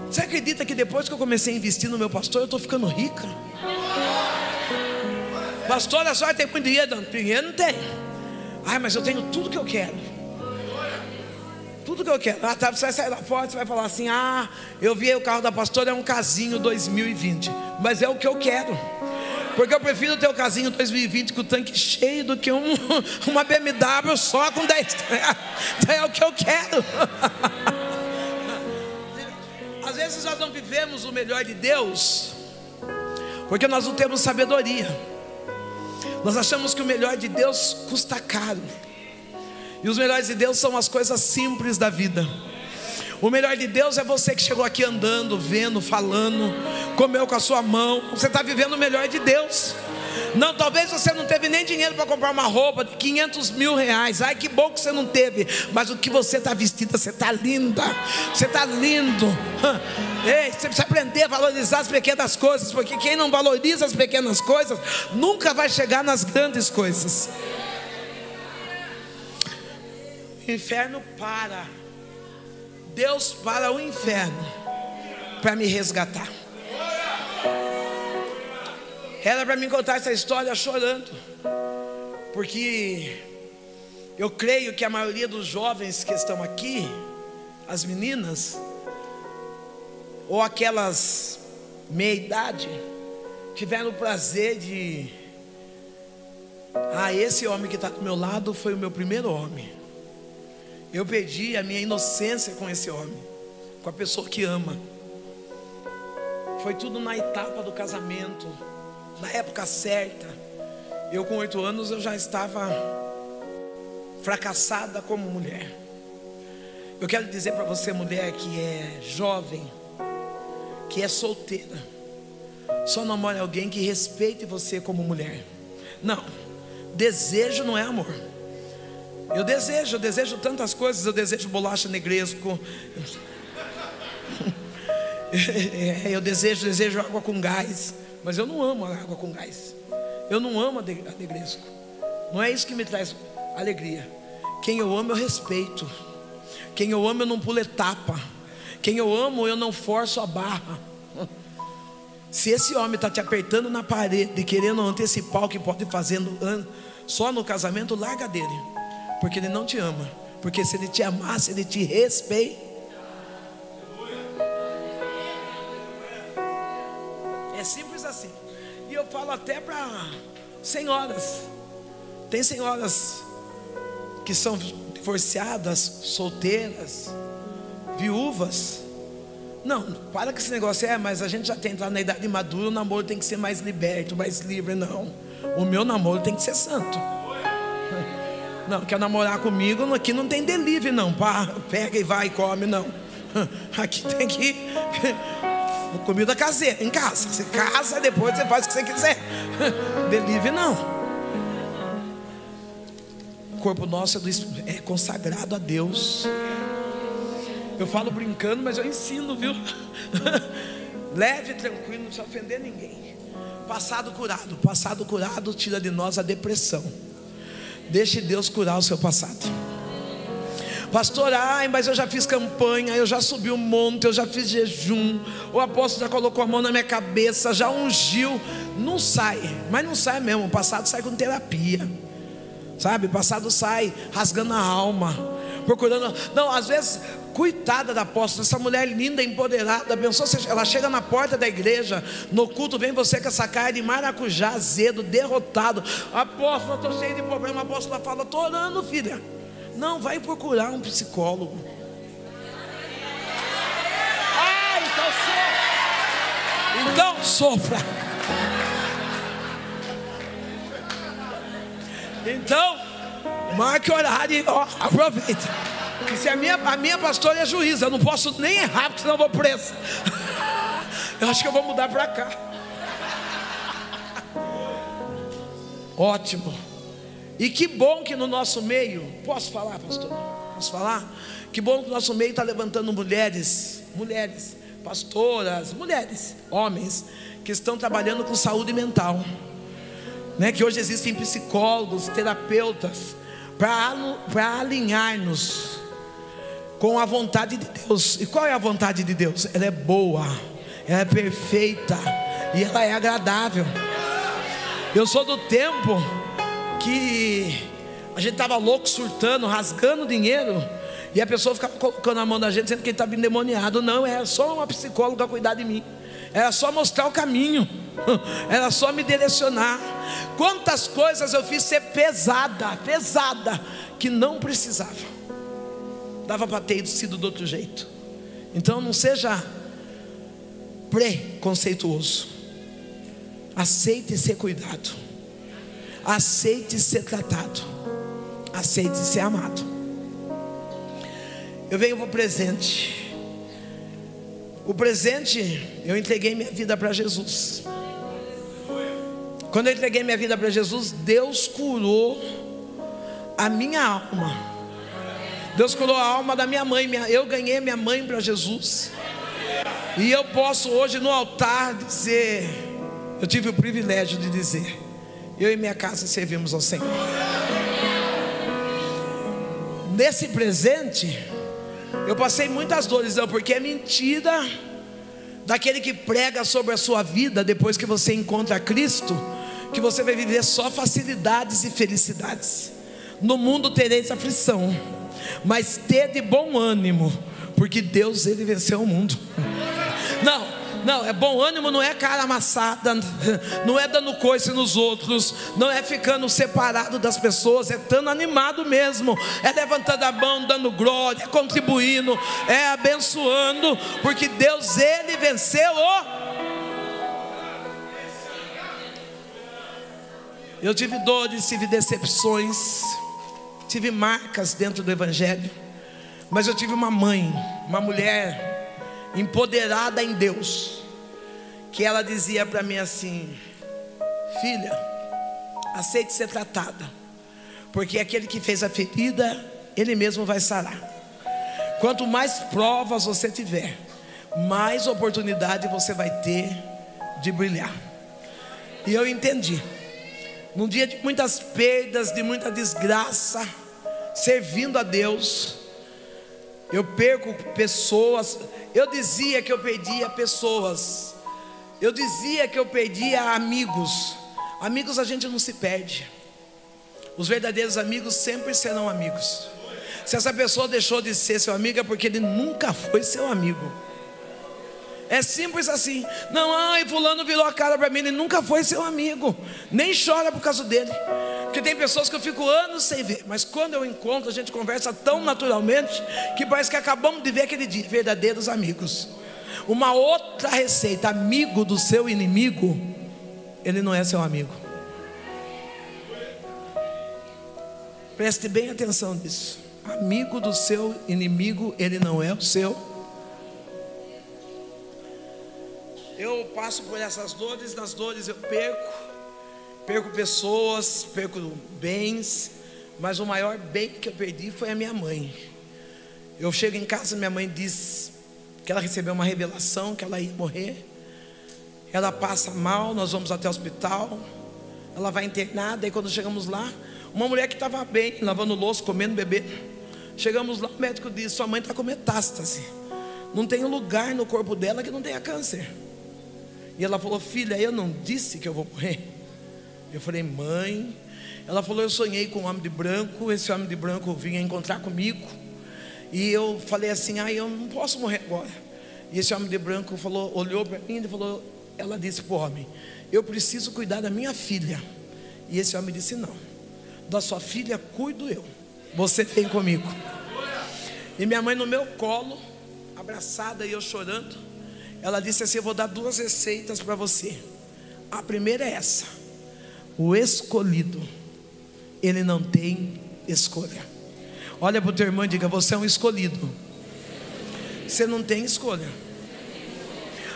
Você acredita que depois que eu comecei a investir no meu pastor, eu estou ficando rica? Pastor, a senhora tem muito dinheiro? Dinheiro não tem. Ai, mas eu tenho tudo que eu quero. Tudo que eu quero. Ah, tá, você vai sair lá fora, você vai falar assim: Ah, eu vi o carro da pastora, é um casinho 2020. Mas é o que eu quero. Porque eu prefiro ter o casinho 2020 com o tanque cheio do que um, uma BMW só com 10. É o que eu quero. Às vezes nós não vivemos o melhor de Deus, porque nós não temos sabedoria. Nós achamos que o melhor de Deus custa caro. E os melhores de Deus são as coisas simples da vida. O melhor de Deus é você que chegou aqui andando, vendo, falando, comeu com a sua mão. Você está vivendo o melhor de Deus. Não, talvez você não teve nem dinheiro para comprar uma roupa de 500 mil reais. Ai, que bom que você não teve. Mas o que você está vestida, você está linda. Você está lindo. Ei, você precisa aprender a valorizar as pequenas coisas. Porque quem não valoriza as pequenas coisas, nunca vai chegar nas grandes coisas. O inferno para. Deus para o inferno para me resgatar. Era para me contar essa história chorando, porque eu creio que a maioria dos jovens que estão aqui, as meninas, ou aquelas meia idade, tiveram o prazer de. Ah, esse homem que está do meu lado foi o meu primeiro homem. Eu perdi a minha inocência com esse homem, com a pessoa que ama. Foi tudo na etapa do casamento na época certa. Eu com oito anos eu já estava fracassada como mulher. Eu quero dizer para você, mulher que é jovem, que é solteira, só namore alguém que respeite você como mulher. Não, desejo não é amor. Eu desejo, eu desejo tantas coisas, eu desejo bolacha negresco. eu desejo, desejo água com gás. Mas eu não amo a água com gás. Eu não amo a negresco. Não é isso que me traz alegria. Quem eu amo, eu respeito. Quem eu amo, eu não pulo etapa. Quem eu amo, eu não forço a barra. Se esse homem está te apertando na parede, querendo antecipar o que pode fazer só no casamento, larga dele. Porque ele não te ama. Porque se ele te amasse, ele te respeita. Até para senhoras. Tem senhoras que são divorciadas, solteiras, viúvas. Não, para com esse negócio, é, mas a gente já tem entrado na idade madura, o namoro tem que ser mais liberto, mais livre. Não, o meu namoro tem que ser santo. Não, quer namorar comigo, aqui não tem delivery, não. Pá, pega e vai e come, não. Aqui tem que comida caseira, em casa. Você casa depois você faz o que você quiser. Delivery não. O corpo nosso é, do, é consagrado a Deus. Eu falo brincando, mas eu ensino, viu? Leve, tranquilo, não precisa ofender ninguém. Passado curado, passado curado tira de nós a depressão. Deixe Deus curar o seu passado. Pastor, ai, mas eu já fiz campanha, eu já subi um monte, eu já fiz jejum. O apóstolo já colocou a mão na minha cabeça, já ungiu. Não sai, mas não sai mesmo. O passado sai com terapia, sabe? O passado sai rasgando a alma, procurando. Não, às vezes Coitada da apóstola, essa mulher linda, empoderada. Pensou, ela chega na porta da igreja, no culto vem você com essa cara de maracujá, azedo, derrotado. Apóstola, estou cheio de problema. A apóstola fala: estou orando, filha. Não, vai procurar um psicólogo. Ah, então sofra. Então sofra. Então, marque horário e ó, aproveita. Que se a minha, a minha pastora é juíza, eu não posso nem errar, porque senão eu vou preso. Eu acho que eu vou mudar para cá. Ótimo. E que bom que no nosso meio, posso falar, pastor? Posso falar? Que bom que no nosso meio está levantando mulheres, mulheres, pastoras, mulheres, homens, que estão trabalhando com saúde mental. Né? Que hoje existem psicólogos, terapeutas, para alinhar-nos com a vontade de Deus. E qual é a vontade de Deus? Ela é boa, ela é perfeita e ela é agradável. Eu sou do tempo que a gente estava louco, surtando, rasgando dinheiro. E a pessoa ficava colocando a mão na gente, dizendo que ele estava endemoniado. Não, era só uma psicóloga cuidar de mim. Era só mostrar o caminho. Era só me direcionar. Quantas coisas eu fiz ser pesada, pesada, que não precisava dava para ter sido do outro jeito. Então não seja preconceituoso. Aceite ser cuidado. Aceite ser tratado. Aceite ser amado. Eu venho para o presente. O presente, eu entreguei minha vida para Jesus. Quando eu entreguei minha vida para Jesus, Deus curou a minha alma Deus curou a alma da minha mãe. Eu ganhei minha mãe para Jesus. E eu posso hoje no altar dizer: eu tive o privilégio de dizer, eu e minha casa servimos ao Senhor. Nesse presente, eu passei muitas dores, não, porque é mentira daquele que prega sobre a sua vida depois que você encontra Cristo, que você vai viver só facilidades e felicidades. No mundo tereis aflição mas ter de bom ânimo, porque Deus ele venceu o mundo. Não, não, é bom ânimo, não é cara amassada, não é dando coice nos outros, não é ficando separado das pessoas, é estando animado mesmo, é levantando a mão, dando glória, é contribuindo, é abençoando, porque Deus ele venceu. Eu tive dores, tive decepções, tive marcas dentro do Evangelho, mas eu tive uma mãe, uma mulher empoderada em Deus, que ela dizia para mim assim: Filha, aceite ser tratada, porque aquele que fez a ferida, ele mesmo vai sarar. Quanto mais provas você tiver, mais oportunidade você vai ter de brilhar. E eu entendi. Num dia de muitas perdas, de muita desgraça, servindo a Deus, eu perco pessoas. Eu dizia que eu perdia pessoas, eu dizia que eu perdia amigos. Amigos a gente não se perde, os verdadeiros amigos sempre serão amigos. Se essa pessoa deixou de ser seu amigo, é porque ele nunca foi seu amigo. É simples assim. Não, ai, fulano virou a cara para mim, ele nunca foi seu amigo. Nem chora por causa dele. Porque tem pessoas que eu fico anos sem ver, mas quando eu encontro, a gente conversa tão naturalmente que parece que acabamos de ver aquele dia. Verdadeiros amigos. Uma outra receita: amigo do seu inimigo, ele não é seu amigo. Preste bem atenção nisso. Amigo do seu inimigo, ele não é o seu eu passo por essas dores, nas dores eu perco, perco pessoas, perco bens, mas o maior bem que eu perdi foi a minha mãe. Eu chego em casa, minha mãe diz que ela recebeu uma revelação que ela ia morrer. Ela passa mal, nós vamos até o hospital. Ela vai internada, e quando chegamos lá, uma mulher que estava bem, lavando louça, comendo bebê. Chegamos lá, o médico disse: Sua mãe está com metástase. Não tem lugar no corpo dela que não tenha câncer. E ela falou: Filha, eu não disse que eu vou morrer. Eu falei: Mãe. Ela falou: Eu sonhei com um homem de branco. Esse homem de branco vinha encontrar comigo. E eu falei assim: Ah, eu não posso morrer agora. E esse homem de branco falou, olhou para mim e falou: Ela disse para o homem: Eu preciso cuidar da minha filha. E esse homem disse: Não, da sua filha cuido eu. Você vem comigo. E minha mãe no meu colo, abraçada e eu chorando, ela disse assim: Eu vou dar duas receitas para você. A primeira é essa: o escolhido, ele não tem escolha. Olha para o teu irmão e diga: Você é um escolhido. Você não tem escolha.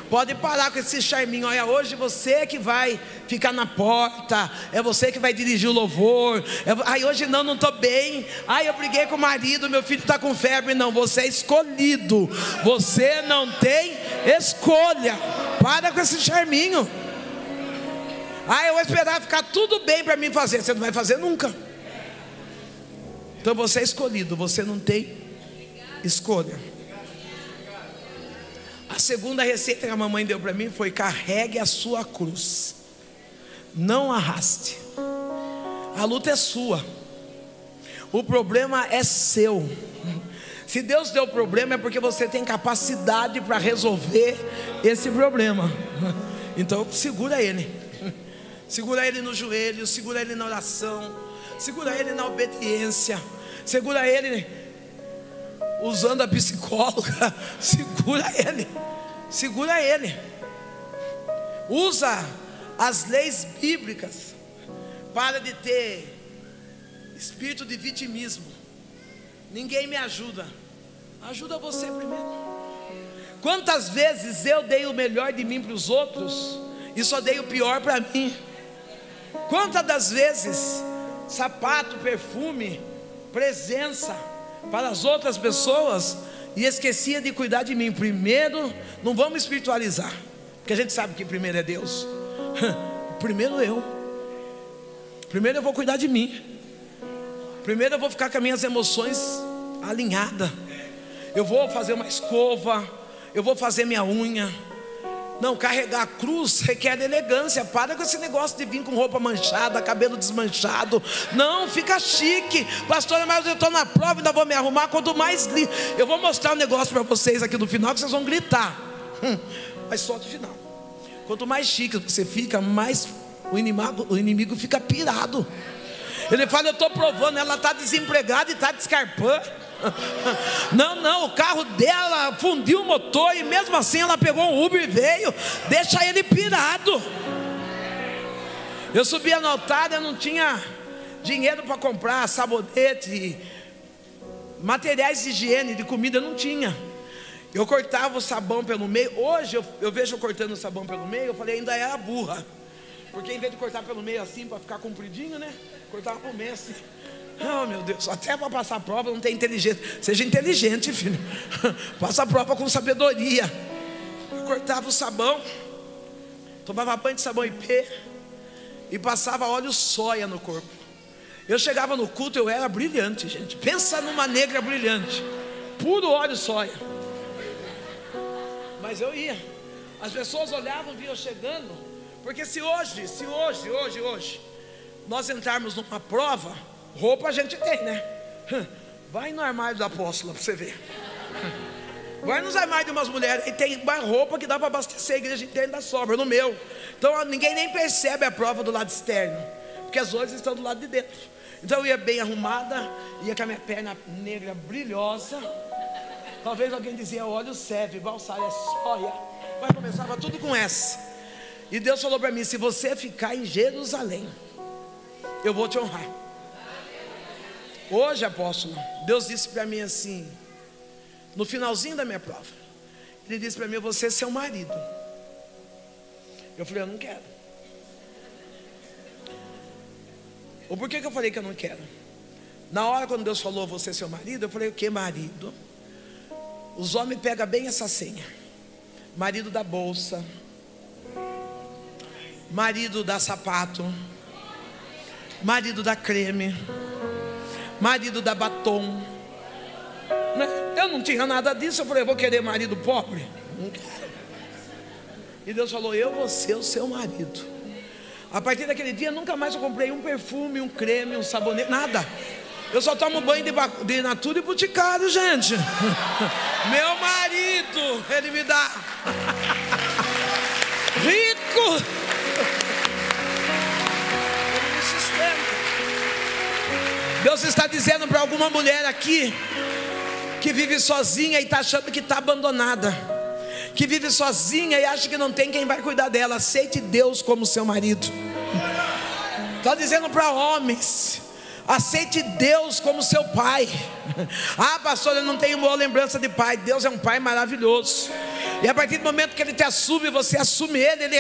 Pode parar com esse charminho. Olha, hoje você é que vai ficar na porta. É você que vai dirigir o louvor. É, ai, hoje não, não estou bem. Ai, eu briguei com o marido, meu filho está com febre. Não, você é escolhido. Você não tem escolha. Para com esse charminho. Ai, eu vou esperar ficar tudo bem para mim fazer. Você não vai fazer nunca. Então você é escolhido. Você não tem escolha. A segunda receita que a mamãe deu para mim foi: carregue a sua cruz, não arraste. A luta é sua, o problema é seu. Se Deus deu problema é porque você tem capacidade para resolver esse problema. Então segura ele. Segura ele no joelho, segura ele na oração, segura ele na obediência, segura ele usando a psicóloga, segura ele, segura ele. Usa as leis bíblicas para de ter espírito de vitimismo. Ninguém me ajuda. Ajuda você primeiro. Quantas vezes eu dei o melhor de mim para os outros e só dei o pior para mim? Quantas das vezes sapato, perfume, presença para as outras pessoas e esquecia de cuidar de mim. Primeiro, não vamos espiritualizar, porque a gente sabe que primeiro é Deus. Primeiro eu. Primeiro eu vou cuidar de mim. Primeiro eu vou ficar com as minhas emoções alinhadas. Eu vou fazer uma escova, eu vou fazer minha unha. Não, carregar a cruz requer elegância. Para com esse negócio de vir com roupa manchada, cabelo desmanchado. Não, fica chique. Pastora, mas eu estou na prova, ainda vou me arrumar. Quanto mais. Eu vou mostrar um negócio para vocês aqui no final que vocês vão gritar. Hum, mas só no final. Quanto mais chique você fica, mais o inimigo, o inimigo fica pirado. Ele fala: Eu estou provando, ela está desempregada e está descarpando. Não, não, o carro dela fundiu o motor e mesmo assim ela pegou um Uber e veio. Deixa ele pirado. Eu subia no altar, eu não tinha dinheiro para comprar sabonete, materiais de higiene, de comida, não tinha. Eu cortava o sabão pelo meio. Hoje eu, eu vejo eu cortando o sabão pelo meio, eu falei, ainda era é burra. Porque em vez de cortar pelo meio assim, para ficar compridinho, né? Cortava pelo meio assim. Oh, meu Deus, até para passar a prova não tem inteligência. Seja inteligente, filho. Passa a prova com sabedoria. Eu cortava o sabão, tomava banho de sabão IP e passava óleo soia no corpo. Eu chegava no culto, eu era brilhante, gente. Pensa numa negra brilhante, puro óleo soia. Mas eu ia. As pessoas olhavam, eu chegando, porque se hoje, se hoje, hoje, hoje, nós entrarmos numa prova, Roupa a gente tem, né? Vai no armário da apóstola para você ver. Vai nos armários de umas mulheres e tem roupa que dá para abastecer a igreja inteira da sobra, no meu. Então ninguém nem percebe a prova do lado externo, porque as outras estão do lado de dentro. Então eu ia bem arrumada, ia com a minha perna negra brilhosa. Talvez alguém dizia, olha o serve, balsar é soia. Mas começava tudo com essa. E Deus falou para mim: se você ficar em Jerusalém, eu vou te honrar. Hoje, apóstolo, Deus disse para mim assim, no finalzinho da minha prova, Ele disse para mim: Você é seu marido. Eu falei, eu não quero. Ou por que, que eu falei que eu não quero? Na hora quando Deus falou, você é seu marido, eu falei, o que marido? Os homens pegam bem essa senha. Marido da bolsa. Marido da sapato. Marido da creme. Marido da batom. Né? Eu não tinha nada disso. Eu falei, eu vou querer marido pobre? Não quero. E Deus falou, eu vou ser o seu marido. A partir daquele dia, nunca mais eu comprei um perfume, um creme, um sabonete, nada. Eu só tomo banho de, de natura e boticário, gente. Meu marido, ele me dá. Rico. Deus está dizendo para alguma mulher aqui que vive sozinha e está achando que está abandonada, que vive sozinha e acha que não tem quem vai cuidar dela. Aceite Deus como seu marido. Está dizendo para homens Aceite Deus como seu pai. Ah, pastor, eu não tenho boa lembrança de pai. Deus é um pai maravilhoso. E a partir do momento que ele te assume, você assume ele, ele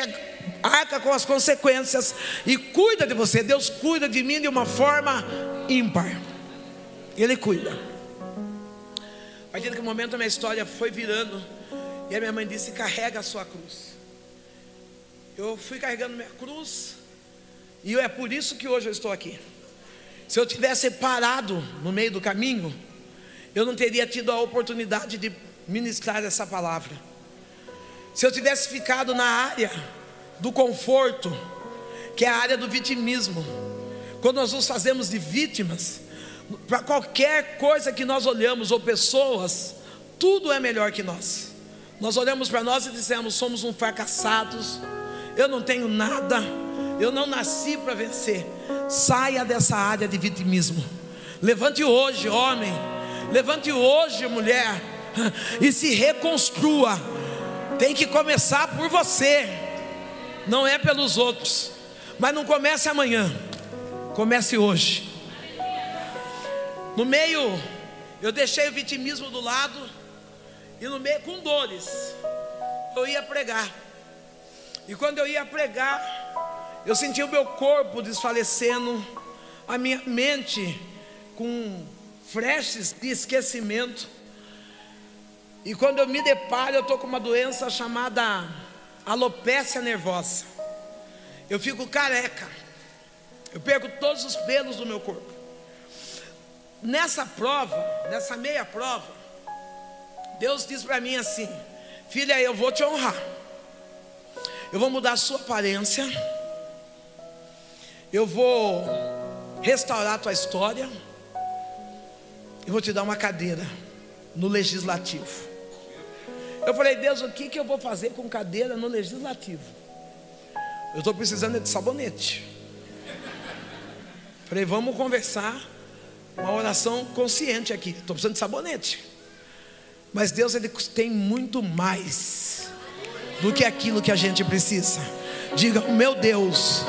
arca com as consequências e cuida de você. Deus cuida de mim de uma forma ímpar. Ele cuida. A partir daquele momento a minha história foi virando. E a minha mãe disse: carrega a sua cruz. Eu fui carregando minha cruz. E é por isso que hoje eu estou aqui. Se eu tivesse parado no meio do caminho, eu não teria tido a oportunidade de ministrar essa palavra. Se eu tivesse ficado na área do conforto, que é a área do vitimismo, quando nós nos fazemos de vítimas, para qualquer coisa que nós olhamos ou pessoas, tudo é melhor que nós. Nós olhamos para nós e dizemos: somos um fracassados, eu não tenho nada eu não nasci para vencer. Saia dessa área de vitimismo. Levante hoje, homem. Levante hoje, mulher. E se reconstrua. Tem que começar por você. Não é pelos outros. Mas não comece amanhã. Comece hoje. No meio, eu deixei o vitimismo do lado. E no meio, com dores, eu ia pregar. E quando eu ia pregar, eu sentia o meu corpo desfalecendo, a minha mente com flashes de esquecimento. E quando eu me deparo, eu estou com uma doença chamada alopécia nervosa. Eu fico careca. Eu perco todos os pelos do meu corpo. Nessa prova, nessa meia prova, Deus diz para mim assim: Filha, eu vou te honrar. Eu vou mudar a sua aparência eu vou restaurar a tua história e vou te dar uma cadeira no legislativo. Eu falei, Deus, o que, que eu vou fazer com cadeira no legislativo? Eu estou precisando de sabonete. Falei, vamos conversar, uma oração consciente aqui. Estou precisando de sabonete. Mas Deus ele tem muito mais do que aquilo que a gente precisa. Diga, meu Deus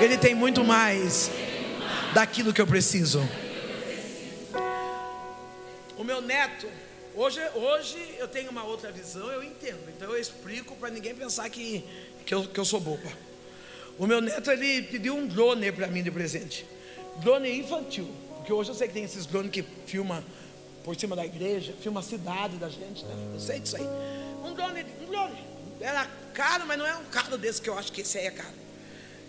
ele tem muito mais daquilo que eu preciso. O meu neto, hoje, hoje eu tenho uma outra visão, eu entendo. Então eu explico para ninguém pensar que, que, eu, que eu sou boba. O meu neto ele pediu um drone para mim de presente. Drone infantil. Porque hoje eu sei que tem esses drones que filma por cima da igreja, filma a cidade da gente, né? Eu sei disso aí. Um drone, um drone. Era caro, mas não é um caro desse que eu acho que esse aí é caro.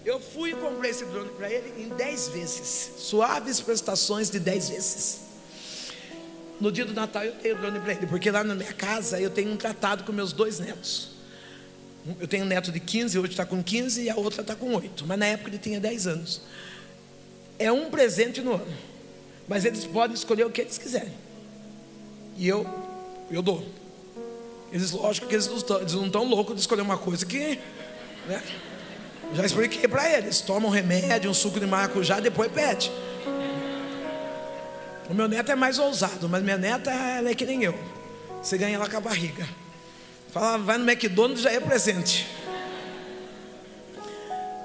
Eu fui e comprei esse drone para ele em 10 vezes, suaves prestações de 10 vezes. No dia do Natal eu tenho o drone para ele, porque lá na minha casa eu tenho um tratado com meus dois netos. Eu tenho um neto de 15, hoje está com 15 e a outra está com 8, mas na época ele tinha 10 anos. É um presente no ano, mas eles podem escolher o que eles quiserem. E eu, eu dou. Eles, lógico que eles não estão, eles não estão loucos de escolher uma coisa que. Né? Já expliquei para eles: toma um remédio, um suco de maracujá, depois pede. O meu neto é mais ousado, mas minha neta ela é que nem eu. Você ganha ela com a barriga. Fala, vai no McDonald's já é presente.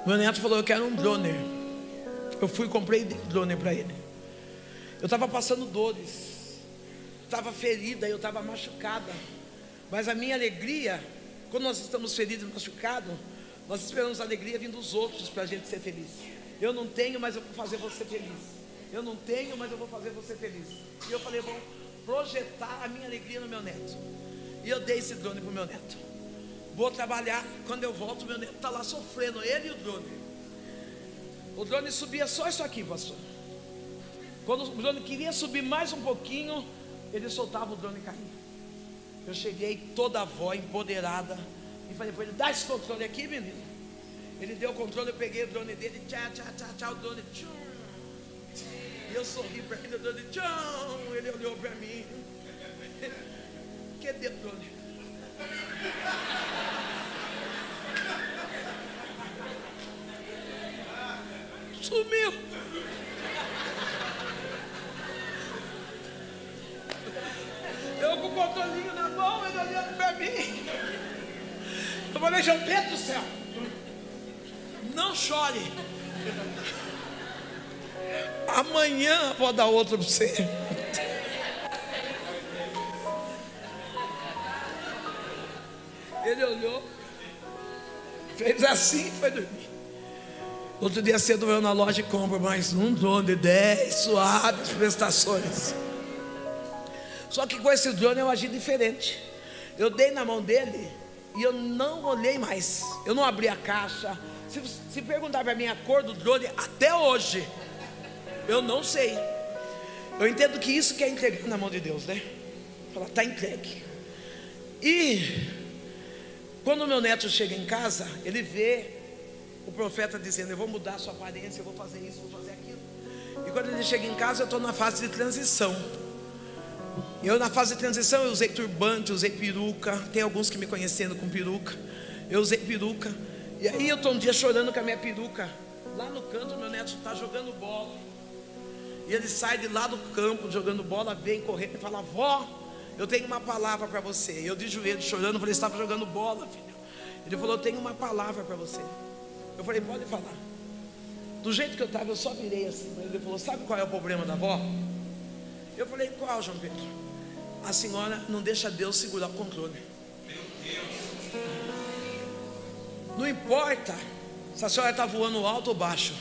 Meu neto falou: Eu quero um drone. Eu fui e comprei drone para ele. Eu estava passando dores, estava ferida, eu estava machucada. Mas a minha alegria, quando nós estamos feridos e machucados, Nós esperamos alegria vindo dos outros para a gente ser feliz. Eu não tenho, mas eu vou fazer você feliz. Eu não tenho, mas eu vou fazer você feliz. E eu falei, vou projetar a minha alegria no meu neto. E eu dei esse drone para o meu neto. Vou trabalhar. Quando eu volto, meu neto está lá sofrendo, ele e o drone. O drone subia só isso aqui, pastor. Quando o drone queria subir mais um pouquinho, ele soltava o drone e caía. Eu cheguei toda a avó empoderada e falei para ele: dá esse controle aqui, menino. Ele deu o controle, eu peguei o drone dele, tchá, tchá, tchá, tchá, o drone, tchum. E eu sorri para ele, o drone, tchum. Ele olhou para mim. Cadê o drone? Sumiu. Eu com o controlinho na mão, ele olhando para mim. Eu falei, João Pedro do céu, não chore. Amanhã vou dar outro para você. Ele olhou, fez assim e foi dormir. Outro dia cedo eu na loja e compro mais um drone de 10 suaves prestações. Só que com esse drone eu agi diferente. Eu dei na mão dele e eu não olhei mais. Eu não abri a caixa. Se, se perguntar para mim a cor do drone, até hoje, eu não sei. Eu entendo que isso que é entregar na mão de Deus, né? Falar, está entregue. E quando meu neto chega em casa, ele vê o profeta dizendo: Eu vou mudar a sua aparência, eu vou fazer isso, vou fazer aquilo. E quando ele chega em casa, eu estou na fase de transição. Eu na fase de transição eu usei turbante, usei peruca. Tem alguns que me conhecendo com peruca. Eu usei peruca. E aí eu estou um dia chorando com a minha peruca. Lá no canto, meu neto está jogando bola. E ele sai de lá do campo jogando bola, vem correndo e fala: Vó, eu tenho uma palavra para você. Eu de joelho chorando, falei: Estava jogando bola, filho. Ele falou: Eu tenho uma palavra para você. Eu falei: Pode falar. Do jeito que eu estava, eu só virei assim. Ele falou: Sabe qual é o problema da avó? Eu falei: Qual, João Pedro? a senhora não deixa Deus segurar o controle. Não importa se a senhora está voando alto ou baixo.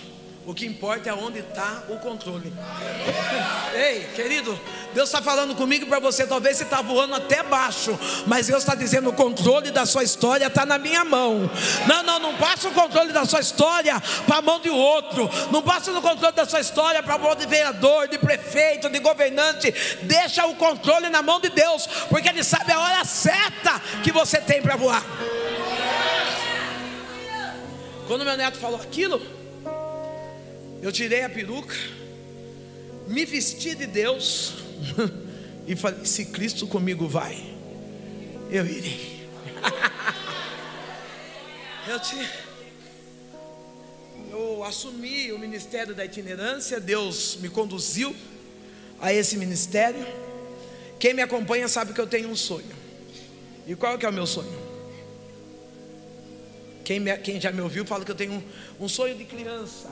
O que importa é onde está o controle. Ei, querido, Deus está falando comigo para você. Talvez você está voando até baixo, mas Deus está dizendo: o controle da sua história está na minha mão. Não, não, não passa o controle da sua história para a mão de outro. Não passa o controle da sua história para a mão de vereador, de prefeito, de governante. Deixa o controle na mão de Deus, porque Ele sabe a hora certa que você tem para voar. Quando meu neto falou aquilo, eu tirei a peruca, me vesti de Deus e falei: se Cristo comigo vai, eu irei. eu, te, eu assumi o ministério da itinerância, Deus me conduziu a esse ministério. Quem me acompanha sabe que eu tenho um sonho. E qual que é o meu sonho? Quem, me, quem já me ouviu fala que eu tenho um, um sonho de criança.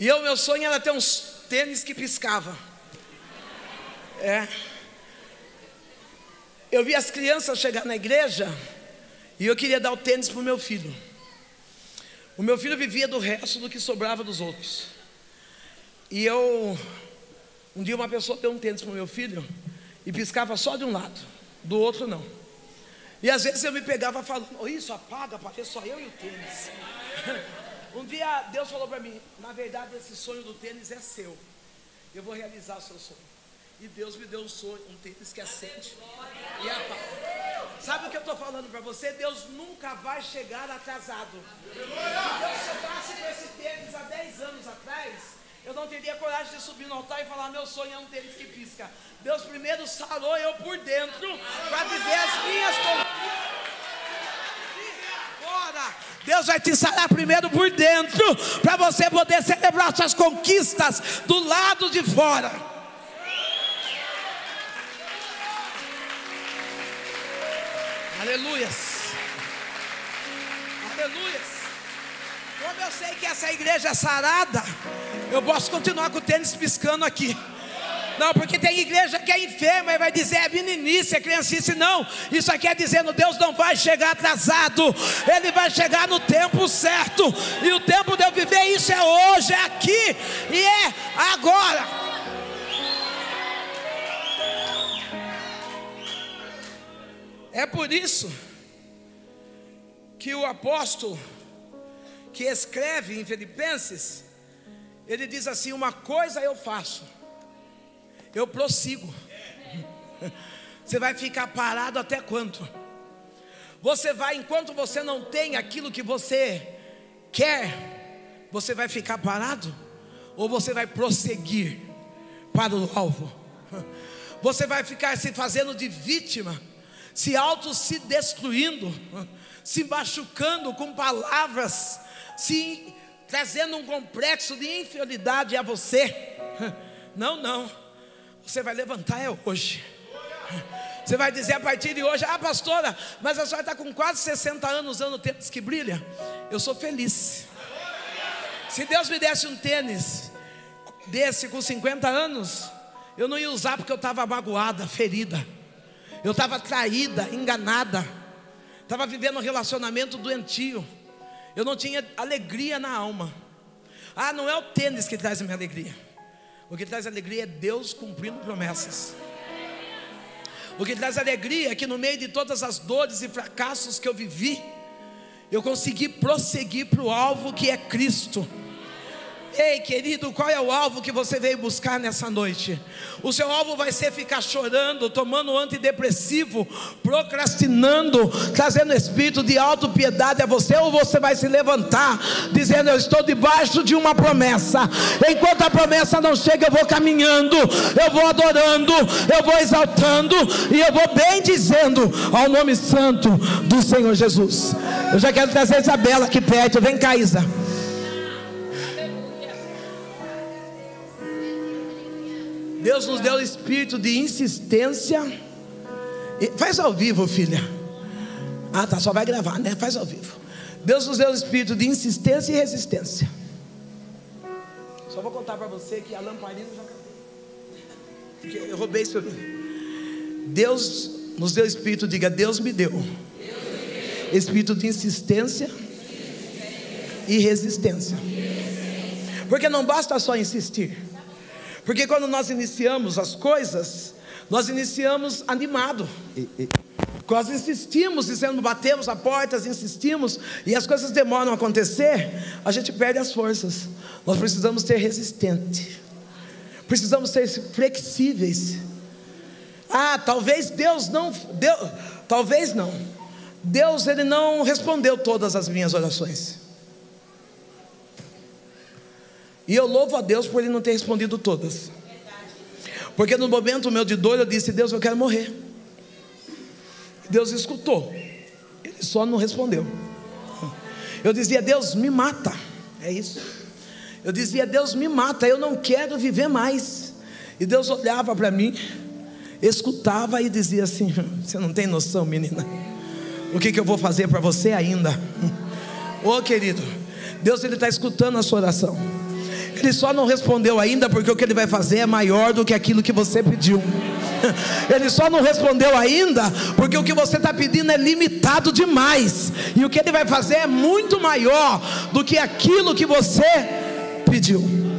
E eu, meu sonho era ter uns tênis que piscavam. É. Eu vi as crianças chegar na igreja e eu queria dar o tênis para o meu filho. O meu filho vivia do resto do que sobrava dos outros. E eu, um dia uma pessoa deu um tênis para o meu filho e piscava só de um lado, do outro não. E às vezes eu me pegava falando, oh, isso apaga, para só eu e o tênis. Um dia Deus falou para mim: na verdade, esse sonho do tênis é seu. Eu vou realizar o seu sonho. E Deus me deu um sonho, um tênis que acende e apaga. Sabe o que eu estou falando para você? Deus nunca vai chegar atrasado. Se Deus chegasse com esse tênis há 10 anos atrás, eu não teria coragem de subir no altar e falar: meu sonho é um tênis que pisca. Deus primeiro sarou eu por dentro para viver as minhas conquistas. Deus vai te sarar primeiro por dentro, para você poder celebrar suas conquistas do lado de fora. Aleluias. Aleluias. Como eu sei que essa igreja é sarada, eu posso continuar com o tênis piscando aqui. Não, porque tem igreja que é enferma e vai dizer é meninice, é criancice. Não, isso aqui é dizendo: Deus não vai chegar atrasado, Ele vai chegar no tempo certo. E o tempo de eu viver isso é hoje, é aqui e é agora. É por isso que o apóstolo que escreve em Filipenses, ele diz assim: Uma coisa eu faço, eu prossigo. Você vai ficar parado até quando? Você vai, enquanto você não tem aquilo que você quer, você vai ficar parado? Ou você vai prosseguir para o alvo? Você vai ficar se fazendo de vítima? se auto se destruindo, se machucando com palavras, se trazendo um complexo de inferioridade a você. Não, não. Você vai levantar é hoje. Você vai dizer a partir de hoje, ah pastora, mas a senhora está com quase 60 anos usando tênis que brilha. Eu sou feliz. Se Deus me desse um tênis desse com 50 anos, eu não ia usar porque eu estava magoada, ferida. Eu estava traída, enganada. Estava vivendo um relacionamento doentio. Eu não tinha alegria na alma. Ah, não é o tênis que traz a minha alegria. O que traz alegria é Deus cumprindo promessas. O que traz alegria é que no meio de todas as dores e fracassos que eu vivi, eu consegui prosseguir para o alvo que é Cristo. Ei, querido, qual é o alvo que você veio buscar nessa noite? O seu alvo vai ser ficar chorando, tomando antidepressivo, procrastinando, trazendo espírito de autopiedade a você, ou você vai se levantar, dizendo: Eu estou debaixo de uma promessa. Enquanto a promessa não chega, eu vou caminhando, eu vou adorando, eu vou exaltando e eu vou bem dizendo ao nome santo do Senhor Jesus. Eu já quero trazer Isabela aqui perto, vem cá, Isa. Deus nos deu o espírito de insistência. Faz ao vivo, filha. Ah, tá, só vai gravar, né? Faz ao vivo. Deus nos deu o espírito de insistência e resistência. Só vou contar para você que a lamparina já Porque eu roubei isso. Deus nos deu o espírito, diga, Deus me deu. Espírito de insistência e resistência. Porque não basta só insistir. Porque quando nós iniciamos as coisas, nós iniciamos animado. Nós insistimos, dizendo, batemos a portas, insistimos, e as coisas demoram a acontecer, a gente perde as forças. Nós precisamos ser resistentes, precisamos ser flexíveis. Ah, talvez Deus não, Deus, talvez não. Deus ele não respondeu todas as minhas orações. E eu louvo a Deus por Ele não ter respondido todas. Porque no momento meu de dor eu disse: Deus, eu quero morrer. Deus escutou, Ele só não respondeu. Eu dizia: Deus, me mata. É isso. Eu dizia: Deus, me mata. Eu não quero viver mais. E Deus olhava para mim, escutava e dizia assim: Você não tem noção, menina. O que, que eu vou fazer para você ainda? Ô oh, querido, Deus ele está escutando a sua oração. Ele só não respondeu ainda porque o que ele vai fazer é maior do que aquilo que você pediu. Ele só não respondeu ainda porque o que você está pedindo é limitado demais. E o que ele vai fazer é muito maior do que aquilo que você pediu.